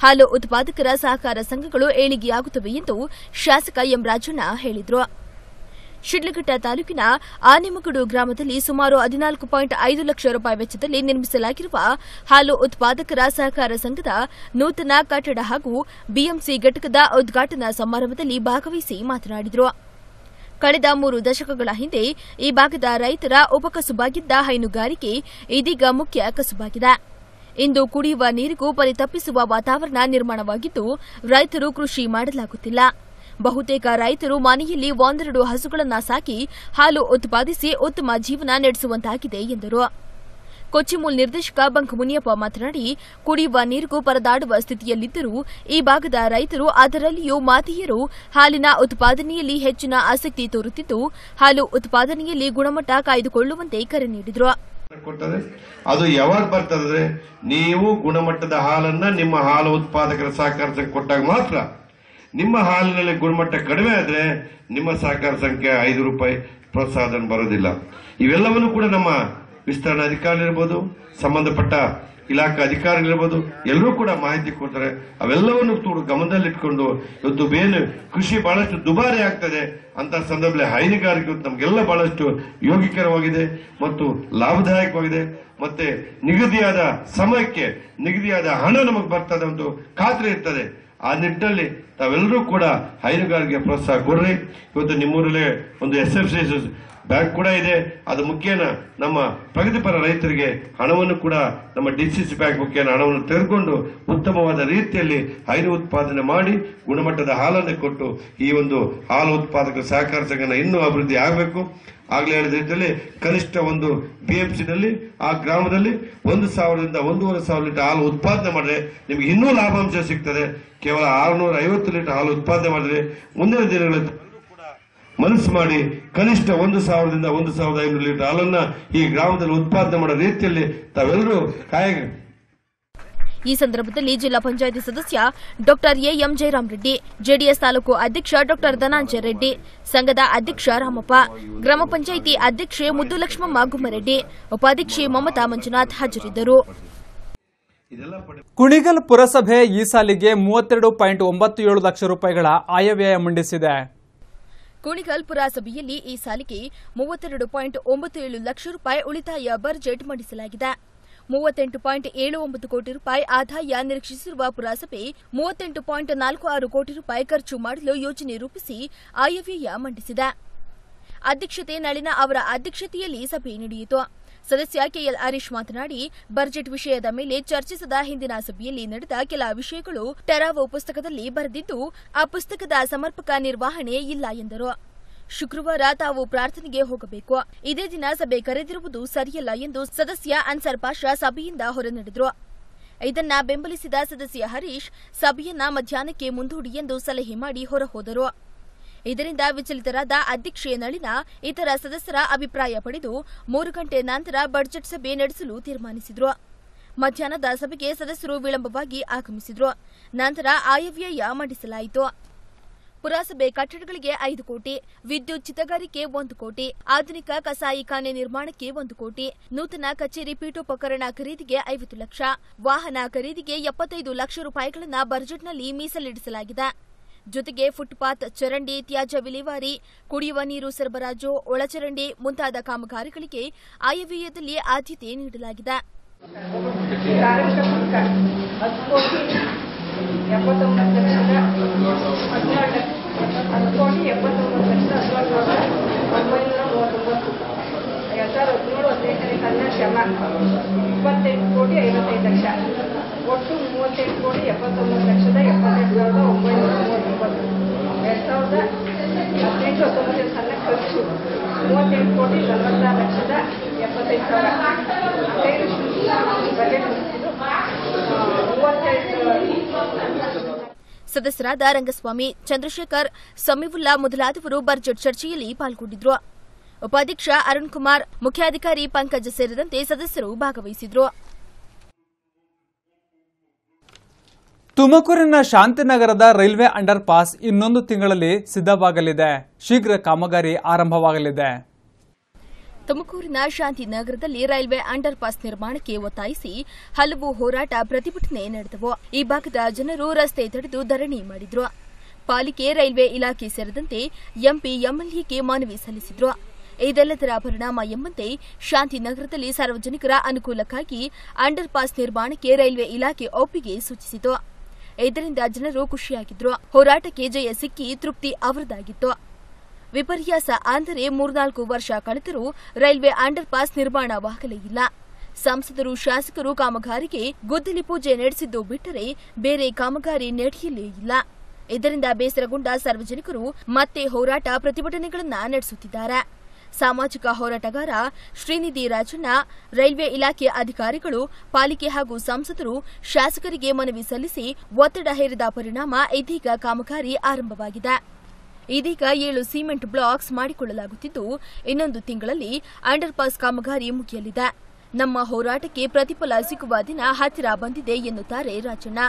ಹಾಲು ಉತ್ಪಾದಕರ ಸಹಕಾರ ಸಂಘಗಳು ಏಳಿಗೆಯಾಗುತ್ತವೆ ಎಂದು ಶಾಸಕ ಎಂ ರಾಜಣ್ಣ ಹೇಳಿದರು. ಶಿಡ್ಲಘಟ್ಟ ತಾಲೂಕಿನ ಆನೆಮಗಡು ಗ್ರಾಮದಲ್ಲಿ ಸುಮಾರು ಹದಿನಾಲ್ಕು ಪಾಯಿಂಟ್ ಐದು ಲಕ್ಷ ರೂಪಾಯಿ ವೆಚ್ಚದಲ್ಲಿ ನಿರ್ಮಿಸಲಾಗಿರುವ ಹಾಲು ಉತ್ಪಾದಕರ ಸಹಕಾರ ಸಂಘದ ನೂತನ ಕಟ್ಟಡ ಹಾಗೂ ಬಿಎಂಸಿ ಘಟಕದ ಉದ್ಘಾಟನಾ ಸಮಾರಂಭದಲ್ಲಿ ಭಾಗವಹಿಸಿ ಮಾತನಾಡಿದರು. ಕಳೆದ ಮೂರು ದಶಕಗಳ ಹಿಂದೆ ಈ ಭಾಗದ ರೈತರ ಉಪಕಸುಬಾಗಿದ್ದ ಹೈನುಗಾರಿಕೆ ಇದೀಗ ಮುಖ್ಯ ಕಸುಬಾಗಿದೆ. ಇಂದು ಕುಡಿಯುವ ನೀರಿಗೂ ಪರಿತಪ್ಪಿಸುವ ವಾತಾವರಣ ನಿರ್ಮಾಣವಾಗಿದ್ದು ರೈತರು ಕೃಷಿ ಮಾಡಲಾಗುತ್ತಿಲ್ಲ. ಬಹುತೇಕ ರೈತರು ಮನೆಯಲ್ಲಿ ಒಂದೆರಡು ಹಸುಗಳನ್ನು ಸಾಕಿ ಹಾಲು ಉತ್ಪಾದಿಸಿ ಉತ್ತಮ ಜೀವನ ನಡೆಸುವಂತಾಗಿದೆ ಎಂದರು. ಕೊಚ್ಚಿಮೂಲ್ ನಿರ್ದೇಶಕ ಬಂಕ್ ಮುನಿಯಪ್ಪ ಮಾತನಾಡಿ, ಕುಡಿಯುವ ನೀರಿಗೂ ಪರದಾಡುವ ಸ್ಥಿತಿಯಲ್ಲಿದ್ದರೂ ಈ ಭಾಗದ ರೈತರು ಅದರಲ್ಲಿಯೂ ಮಾತೆಯರು. ಹಾಲಿನ ಉತ್ಪಾದನೆಯಲ್ಲಿ ಹೆಚ್ಚಿನ ಆಸಕ್ತಿ ತೋರುತ್ತಿದ್ದು, ಹಾಲು ಉತ್ಪಾದನೆಯಲ್ಲಿ ಗುಣಮಟ್ಟ ಕಾಯ್ದುಕೊಳ್ಳುವಂತೆ ಕರೆ ನೀಡಿದರು. ಅದು ಯಾವಾಗ ಬರ್ತದೆ ನೀವು ಗುಣಮಟ್ಟದ ಹಾಲನ್ನ ನಿಮ್ಮ ಹಾಲು ಉತ್ಪಾದಕರ ಸಹಕಾರ ಕೊಟ್ಟಾಗ ಮಾತ್ರ ನಿಮ್ಮ ಹಾಲಿನಲ್ಲಿ ಗುಣಮಟ್ಟ ಕಡಿಮೆ ಆದ್ರೆ ನಿಮ್ಮ ಸಹಕಾರ ಸಂಖ್ಯೆ ಐದು ರೂಪಾಯಿ ಪ್ರೋತ್ಸಾಹಧನ ಬರೋದಿಲ್ಲ. ಇವೆಲ್ಲವನ್ನು ಕೂಡ ನಮ್ಮ ವಿಸ್ತರಣಾ ಅಧಿಕಾರಿಗಳಿರ್ಬೋದು, ಸಂಬಂಧಪಟ್ಟ ಇಲಾಖಾ ಅಧಿಕಾರಿಗಳಿರ್ಬೋದು, ಎಲ್ಲರೂ ಕೂಡ ಮಾಹಿತಿ ಕೊಡ್ತಾರೆ. ಅವೆಲ್ಲವನ್ನು ಕೂಡ ಗಮನದಲ್ಲಿಟ್ಕೊಂಡು ಇವತ್ತು ಬೇನು ಕೃಷಿ ಬಹಳಷ್ಟು ದುಬಾರಿ ಆಗ್ತದೆ ಅಂತ ಸಂದರ್ಭದಲ್ಲಿ ಹೈನುಗಾರಿಕೆ ನಮಗೆಲ್ಲ ಬಹಳಷ್ಟು ಯೋಗಿಕರವಾಗಿದೆ ಮತ್ತು ಲಾಭದಾಯಕವಾಗಿದೆ. ಮತ್ತೆ ನಿಗದಿಯಾದ ಸಮಯಕ್ಕೆ ನಿಗದಿಯಾದ ಹಣ ನಮಗೆ ಬರ್ತದೆ ಒಂದು ಖಾತ್ರಿ ಇರ್ತದೆ. ಆ ನಿಟ್ಟಿನಲ್ಲಿ ತಾವೆಲ್ಲರೂ ಕೂಡ ಹೈನುಗಾರಿಕೆ ಪ್ರೋತ್ಸಾಹ ಕೊಡ್ರಿ. ಇವತ್ತು ನಿಮ್ಮೂರಲ್ಲೇ ಒಂದು ಎಸ್ ಎಫ್ ಸಿ ಬ್ಯಾಂಕ್ ಕೂಡ ಇದೆ. ಅದು ಮುಖೇನ ನಮ್ಮ ಪ್ರಗತಿಪರ ರೈತರಿಗೆ ಹಣವನ್ನು ಕೂಡ ನಮ್ಮ ಡಿಸಿಸಿ ಬ್ಯಾಂಕ್ ಮುಖೇನ ಹಣವನ್ನು ತೆಗೆದುಕೊಂಡು ಉತ್ತಮವಾದ ರೀತಿಯಲ್ಲಿ ಹೈನು ಉತ್ಪಾದನೆ ಮಾಡಿ ಗುಣಮಟ್ಟದ ಹಾಲನ್ನು ಕೊಟ್ಟು ಈ ಒಂದು ಹಾಲು ಉತ್ಪಾದಕ ಸಹಕಾರ ಸಂಘನ ಇನ್ನೂ ಅಭಿವೃದ್ಧಿ ಆಗಬೇಕು. ಆಗ್ಲೇ ಹೇಳಿದ ಕನಿಷ್ಠ ಒಂದು ಬಿ ಎಂ ಸಿನಲ್ಲಿ ಆ ಗ್ರಾಮದಲ್ಲಿ ಒಂದು ಸಾವಿರದಿಂದ ಒಂದೂವರೆ ಸಾವಿರ ಲೀಟರ್ ಹಾಲು ಉತ್ಪಾದನೆ ಮಾಡಿದ್ರೆ ನಿಮ್ಗೆ ಇನ್ನೂ ಲಾಭಾಂಶ ಸಿಗ್ತದೆ. ಕೇವಲ ಆರುನೂರ ಐವತ್ತು ಲೀಟರ್ ಹಾಲು ಉತ್ಪಾದನೆ ಮಾಡಿದ್ರೆ ಮುಂದಿನ ದಿನಗಳಲ್ಲಿ ಮನಸ್ಸು ಮಾಡಿ ಕನಿಷ್ಠ ಒಂದು ಸಾವಿರದಿಂದ ಒಂದು ಸಾವಿರದ ಐನೂರು ಲೀಟರ್ ಹಾಲನ್ನ ಈ ಗ್ರಾಮದಲ್ಲಿ ಉತ್ಪಾದನೆ ಮಾಡೋ ರೀತಿಯಲ್ಲಿ ತಾವೆಲ್ಲರೂ ಕಾಯ ಈ ಸಂದರ್ಭದಲ್ಲಿ ಜಿಲ್ಲಾ ಪಂಚಾಯಿತಿ ಸದಸ್ಯ doctor AM Jayaram Reddy JDS taluk ಅಧ್ಯಕ್ಷ ಡಾಕ್ಟರ್ ಧನಾಂಜಯ ರೆಡ್ಡಿ ಸಂಘದ ಅಧ್ಯಕ್ಷ ರಾಮಪ್ಪ ಗ್ರಾಮ ಪಂಚಾಯಿತಿ ಅಧ್ಯಕ್ಷೆ ಮುದ್ದುಲಕ್ಷ್ಮಮ್ಮ ಗುಮ್ಮರೆಡ್ಡಿ ಉಪಾಧ್ಯಕ್ಷೆ ಮಮತಾ ಮಂಜುನಾಥ್ ಹಾಜರಿದ್ದರು. ಕುಣಿಗಲ್ ಪುರಸಭೆ ಈ ಸಾಲಿಗೆ ಮೂವತ್ತೆರಡು ಪಾಯಿಂಟ್ ಒಂಬತ್ತು ಏಳು ಲಕ್ಷ ರೂಪಾಯಿಗಳ ಆಯವ್ಯಯ ಮಂಡಿಸಿದೆ. ಕುಣಿಗಲ್ ಪುರಸಭೆಯಲ್ಲಿ ಈ ಸಾಲಿಗೆ ಮೂವತ್ತೆರಡು ಪಾಯಿಂಟ್ ಒಂಬತ್ತು ಏಳು ಲಕ್ಷ ರೂಪಾಯಿ ಉಳಿತಾಯ ಬಜೆಟ್ ಮಂಡಿಸಲಾಗಿದೆ. ಮೂವತ್ತೆಂಟು ಪಾಯಿಂಟ್ ಏಳು ಒಂಬತ್ತು ಕೋಟಿ ರೂಪಾಯಿ ಆದಾಯ ನಿರೀಕ್ಷಿಸಿರುವ ಪುರಸಭೆ ಮೂವತ್ತೆಂಟು ಪಾಯಿಂಟ್ ನಾಲ್ಕು ಆರು ಕೋಟಿ ರೂಪಾಯಿ ಖರ್ಚು ಮಾಡಲು ಯೋಜನೆ ರೂಪಿಸಿ ಆಯವ್ಯಯ ಮಂಡಿಸಿದೆ. ಅಧ್ಯಕ್ಷತೆ ನಳಿನ ಅವರ ಅಧ್ಯಕ್ಷತೆಯಲ್ಲಿ ಸಭೆ ನಡೆಯಿತು. ಸದಸ್ಯ ಕೆಎಲ್ ಹರೀಶ್ ಮಾತನಾಡಿ, ಬಜೆಟ್ ವಿಷಯದ ಮೇಲೆ ಚರ್ಚಿಸದ ಹಿಂದಿನ ಸಭೆಯಲ್ಲಿ ನಡೆದ ಕೆಲ ವಿಷಯಗಳು ಟೆರಾವೋ ಪುಸ್ತಕದಲ್ಲಿ ಬರೆದಿದ್ದು, ಆ ಪುಸ್ತಕದ ಸಮರ್ಪಕ ನಿರ್ವಹಣೆ ಇಲ್ಲ ಎಂದರು. ಶುಕ್ರವಾರ ತಾವು ಪ್ರಾರ್ಥನೆಗೆ ಹೋಗಬೇಕು. ಇದೇ ದಿನ ಸಭೆ ಕರೆದಿರುವುದು ಸರಿಯಲ್ಲ ಎಂದು ಸದಸ್ಯ ಅನ್ಸರ್ ಪಾಷಾ ಸಭೆಯಿಂದ ಹೊರನಡೆದರು. ಇದನ್ನ ಬೆಂಬಲಿಸಿದ ಸದಸ್ಯ ಹರೀಶ್, ಸಭೆಯನ್ನ ಮಧ್ಯಾಹ್ನಕ್ಕೆ ಮುಂದೂಡಿ ಎಂದು ಸಲಹೆ ಮಾಡಿ ಹೊರಹೋದರು. ಇದರಿಂದ ವಿಚಲಿತರಾದ ಅಧ್ಯಕ್ಷೆ ನಳಿನ, ಇತರ ಸದಸ್ಯರ ಅಭಿಪ್ರಾಯ ಪಡೆದು ಮೂರು ಗಂಟೆ ನಂತರ ಬಜೆಟ್ ಸಭೆ ನಡೆಸಲು ತೀರ್ಮಾನಿಸಿದರು. ಮಧ್ಯಾಹ್ನದ ಸಭೆಗೆ ಸದಸ್ಯರು ವಿಳಂಬವಾಗಿ ಆಗಮಿಸಿದರು. ನಂತರ ಆಯವ್ಯಯ ಮಂಡಿಸಲಾಯಿತು. ಪುರಸಭೆ ಕಟ್ಟಡಗಳಿಗೆ ಐದು ಕೋಟಿ, ವಿದ್ಯುತ್ ಚಿತಗಾರಿಕೆ ಒಂದು ಕೋಟಿ, ಆಧುನಿಕ ಕಸಾಯಿಖಾನೆ ನಿರ್ಮಾಣಕ್ಕೆ ಒಂದು ಕೋಟಿ, ನೂತನ ಕಚೇರಿ ಪೀಠೋಪಕರಣ ಖರೀದಿಗೆ ಐವತ್ತು ಲಕ್ಷ, ವಾಹನ ಖರೀದಿಗೆ ಎಪ್ಪತ್ತೈದು ಲಕ್ಷ ರೂಪಾಯಿಗಳನ್ನು ಬಜೆಟ್ನಲ್ಲಿ ಮೀಸಲಿಡಿಸಲಾಗಿದೆ. ಜೊತೆಗೆ ಫುಟ್ಪಾತ್ ಚರಂಡಿ ತ್ಯಾಜ್ಯ ವಿಲೇವಾರಿ, ಕುಡಿಯುವ ನೀರು ಸರಬರಾಜು, ಒಳಚರಂಡಿ ಮುಂತಾದ ಕಾಮಗಾರಿಗಳಿಗೆ ಆಯವ್ಯಯದಲ್ಲಿ ಆದ್ಯತೆ ನೀಡಲಾಗಿದೆ. ಎಪ್ಪತ್ತೊಂಬತ್ತು ಲಕ್ಷದ ಹತ್ತು ಕೋಟಿ ಎಪ್ಪತ್ತೊಂಬತ್ತು ಲಕ್ಷದ ಹದಿನೇಳು ಸಾವಿರದ ಮೂವತ್ತೊಂಬತ್ತು ಎರಡು ಸಾವಿರದ ಹದಿನೇಳು ಹದಿನೆಂಟನೇ ಸಾಲಿನ ಇಪ್ಪತ್ತೆಂಟು ಕೋಟಿ ಐವತ್ತೈದು ಲಕ್ಷ ಒಟ್ಟು ಮೂವತ್ತೆಂಟು ಕೋಟಿ ಎಪ್ಪತ್ತೊಂಬತ್ತು ಲಕ್ಷದ ಎಪ್ಪತ್ತೆಂಟು ಸಾವಿರದ ಒಂಬೈನೂರ ಮೂವತ್ತೊಂಬತ್ತು ಎರಡು ಸಾವಿರದ ಹದಿನೆಂಟು ಹತ್ತೊಂಬತ್ತನೇ ಸಾಲಿನ ಖರ್ಚು ಮೂವತ್ತೆಂಟು ಕೋಟಿ ನಲವತ್ತಾರು ಲಕ್ಷದ ಎಪ್ಪತ್ತೈದು ಸಾವಿರ ಬಜೆಟ್ ಮುಗಿಸಿದ್ದು ಮೂವತ್ತೆಂಟು ಸದಸ್ಯರಾದ ರಂಗಸ್ವಾಮಿ, ಚಂದ್ರಶೇಖರ್, ಸಮೀವುಲ್ಲಾ ಮೊದಲಾದವರು ಬಜೆಟ್ ಚರ್ಚೆಯಲ್ಲಿ ಪಾಲ್ಗೊಂಡಿದ್ರು. ಉಪಾಧ್ಯಕ್ಷ ಅರುಣ್ ಕುಮಾರ್, ಮುಖ್ಯಾಧಿಕಾರಿ ಪಂಕಜ್ ಸೇರಿದಂತೆ ಸದಸ್ಯರು ಭಾಗವಹಿಸಿದ್ರು. ತುಮಕೂರಿನ ಶಾಂತಿನಗರದ ರೈಲ್ವೆ ಅಂಡರ್ ಪಾಸ್ ಇನ್ನೊಂದು ತಿಂಗಳಲ್ಲಿ ಸಿದ್ಧವಾಗಲಿದೆ. ಶೀಘ್ರ ಕಾಮಗಾರಿ ಆರಂಭವಾಗಲಿದೆ. ತುಮಕೂರಿನ ಶಾಂತಿನಗರದಲ್ಲಿ ರೈಲ್ವೆ ಅಂಡರ್ ಪಾಸ್ ನಿರ್ಮಾಣಕ್ಕೆ ಒತ್ತಾಯಿಸಿ ಹಲವು ಹೋರಾಟ ಪ್ರತಿಭಟನೆ ನಡೆದವು. ಈ ಭಾಗದ ಜನರು ರಸ್ತೆ ತಡೆದು ಧರಣಿ ಮಾಡಿದ್ರು. ಪಾಲಿಕೆ, ರೈಲ್ವೆ ಇಲಾಖೆ ಸೇರಿದಂತೆ ಎಂಪಿ ಎಂಎಲ್ಎಗೆ ಮನವಿ ಸಲ್ಲಿಸಿದ್ರು. ಇದೆಲ್ಲದರ ಪರಿಣಾಮ ಎಂಬಂತೆ ಶಾಂತಿನಗರದಲ್ಲಿ ಸಾರ್ವಜನಿಕರ ಅನುಕೂಲಕ್ಕಾಗಿ ಅಂಡರ್ ಪಾಸ್ ನಿರ್ಮಾಣಕ್ಕೆ ರೈಲ್ವೆ ಇಲಾಖೆ ಒಪ್ಪಿಗೆ ಸೂಚಿಸಿತು. ಇದರಿಂದ ಜನರು ಖುಷಿಯಾಗಿದ್ರು. ಹೋರಾಟಕ್ಕೆ ಜಯ ಸಿಕ್ಕಿ ತೃಪ್ತಿ ಅವರದಾಗಿತ್ತು. ವಿಪರ್ಯಾಸ ಅಂದರೆ ಮೂರ್ನಾಲ್ಕು ವರ್ಷ ಕಳೆದರೂ ರೈಲ್ವೆ ಅಂಡರ್ ಪಾಸ್ ನಿರ್ಮಾಣವಾಗಲೇ ಇಲ್ಲ ಸಂಸದರು, ಶಾಸಕರು ಕಾಮಗಾರಿಗೆ ಗುದ್ದಲಿ ಪೂಜೆ ನಡೆಸಿದ್ದು ಬಿಟ್ಟರೆ ಬೇರೆ ಕಾಮಗಾರಿ ನಡೆಯಲೇ ಇಲ್ಲ. ಇದರಿಂದ ಬೇಸರಗೊಂಡ ಸಾರ್ವಜನಿಕರು ಮತ್ತೆ ಹೋರಾಟ ಪ್ರತಿಭಟನೆಗಳನ್ನು ನಡೆಸುತ್ತಿದ್ದಾರೆ. ಸಾಮಾಜಿಕ ಹೋರಾಟಗಾರ ಶ್ರೀನಿಧಿ ರಾಜಣ್ಣ, ರೈಲ್ವೆ ಇಲಾಖೆ ಅಧಿಕಾರಿಗಳು, ಪಾಲಿಕೆ ಹಾಗೂ ಸಂಸದರು, ಶಾಸಕರಿಗೆ ಮನವಿ ಸಲ್ಲಿಸಿ ಒತ್ತಡ ಹೇರಿದ ಪರಿಣಾಮ ಇದೀಗ ಕಾಮಗಾರಿ ಆರಂಭವಾಗಿದೆ. ಇದೀಗ ಏಳು ಸಿಮೆಂಟ್ ಬ್ಲಾಕ್ಸ್ ಮಾಡಿಕೊಳ್ಳಲಾಗುತ್ತಿದ್ದು, ಇನ್ನೊಂದು ತಿಂಗಳಲ್ಲಿ ಅಂಡರ್ ಪಾಸ್ ಕಾಮಗಾರಿ ಮುಗಿಯಲಿದೆ. ನಮ್ಮ ಹೋರಾಟಕ್ಕೆ ಪ್ರತಿಫಲ ಸಿಗುವ ದಿನ ಹತ್ತಿರ ಬಂದಿದೆ ಎನ್ನುತ್ತಾರೆ ರಾಜಣ್ಣ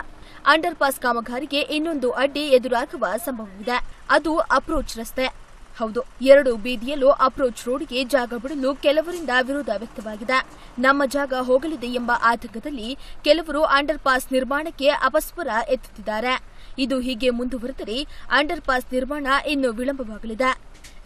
ಅಂಡರ್ ಪಾಸ್ ಕಾಮಗಾರಿಗೆ ಇನ್ನೊಂದು ಅಡ್ಡಿ ಎದುರಾಗುವ ಸಂಭವವಿದೆ. ಅದು ಅಪ್ರೋಚ್ ರಸ್ತೆ. ಹೌದು, ಎರಡು ಬೀದಿಯಲ್ಲೂ ಅಪ್ರೋಚ್ ರೋಡ್ಗೆ ಜಾಗ ಬಿಡಲು ಕೆಲವರಿಂದ ವಿರೋಧ ವ್ಯಕ್ತವಾಗಿದೆ. ನಮ್ಮ ಜಾಗ ಹೋಗಲಿದೆ ಎಂಬ ಆತಂಕದಲ್ಲಿ ಕೆಲವರು ಅಂಡರ್ ಪಾಸ್ ನಿರ್ಮಾಣಕ್ಕೆ ಅಪಸ್ವರ ಎತ್ತುತ್ತಿದ್ದಾರೆ. ಇದು ಹೀಗೆ ಮುಂದುವರೆದರೆ ಅಂಡರ್ ಪಾಸ್ ನಿರ್ಮಾಣ ಇನ್ನು ವಿಳಂಬವಾಗಲಿದೆ.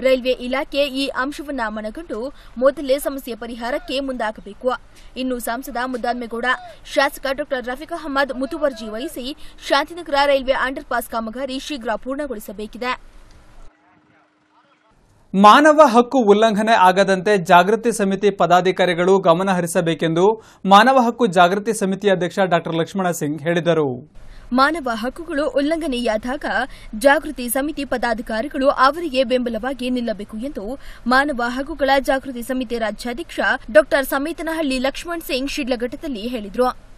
ರೈಲ್ವೆ ಇಲಾಖೆ ಈ ಅಂಶವನ್ನ ಮನಗಂಡು ಮೊದಲೇ ಸಮಸ್ಯೆ ಪರಿಹಾರಕ್ಕೆ ಮುಂದಾಗಬೇಕು. ಇನ್ನು ಸಂಸದ ಮುದ್ದಾನ್ಮೇಗೌಡ ಶಾಸಕ ಡಾ ರಫೀಕ್ ಅಹಮದ್ ಮುತುವರ್ಜಿ ವಹಿಸಿ ಶಾಂತಿನಗರ ರೈಲ್ವೆ ಅಂಡರ್ ಪಾಸ್ ಕಾಮಗಾರಿ ಶೀಘ್ರ ಪೂರ್ಣಗೊಳಿಸಬೇಕಿದೆ. ಮಾನವ ಹಕ್ಕು ಉಲ್ಲಂಘನೆ ಆಗದಂತೆ ಜಾಗೃತಿ ಸಮಿತಿ ಪದಾಧಿಕಾರಿಗಳು ಗಮನಹರಿಸಬೇಕೆಂದು ಮಾನವ ಹಕ್ಕು ಜಾಗೃತಿ ಸಮಿತಿ ಅಧ್ಯಕ್ಷ ಡಾ ಲಕ್ಷ್ಮಣ ಸಿಂಗ್ ಹೇಳಿದರು. ಮಾನವ ಹಕ್ಕುಗಳು ಉಲ್ಲಂಘನೆಯಾದಾಗ ಜಾಗೃತಿ ಸಮಿತಿ ಪದಾಧಿಕಾರಿಗಳು ಅವರಿಗೆ ಬೆಂಬಲವಾಗಿ ನಿಲ್ಲಬೇಕು ಎಂದು ಮಾನವ ಹಕ್ಕುಗಳ ಜಾಗೃತಿ ಸಮಿತಿ ರಾಜ್ಯಾಧ್ಯಕ್ಷ ಡಾ ಸಮೇತನಹಳ್ಳಿ ಲಕ್ಷ್ಮಣ್ ಸಿಂಗ್ ಶಿಡ್ಲಘಟ್ಟದಲ್ಲಿ ಹೇಳಿದರು.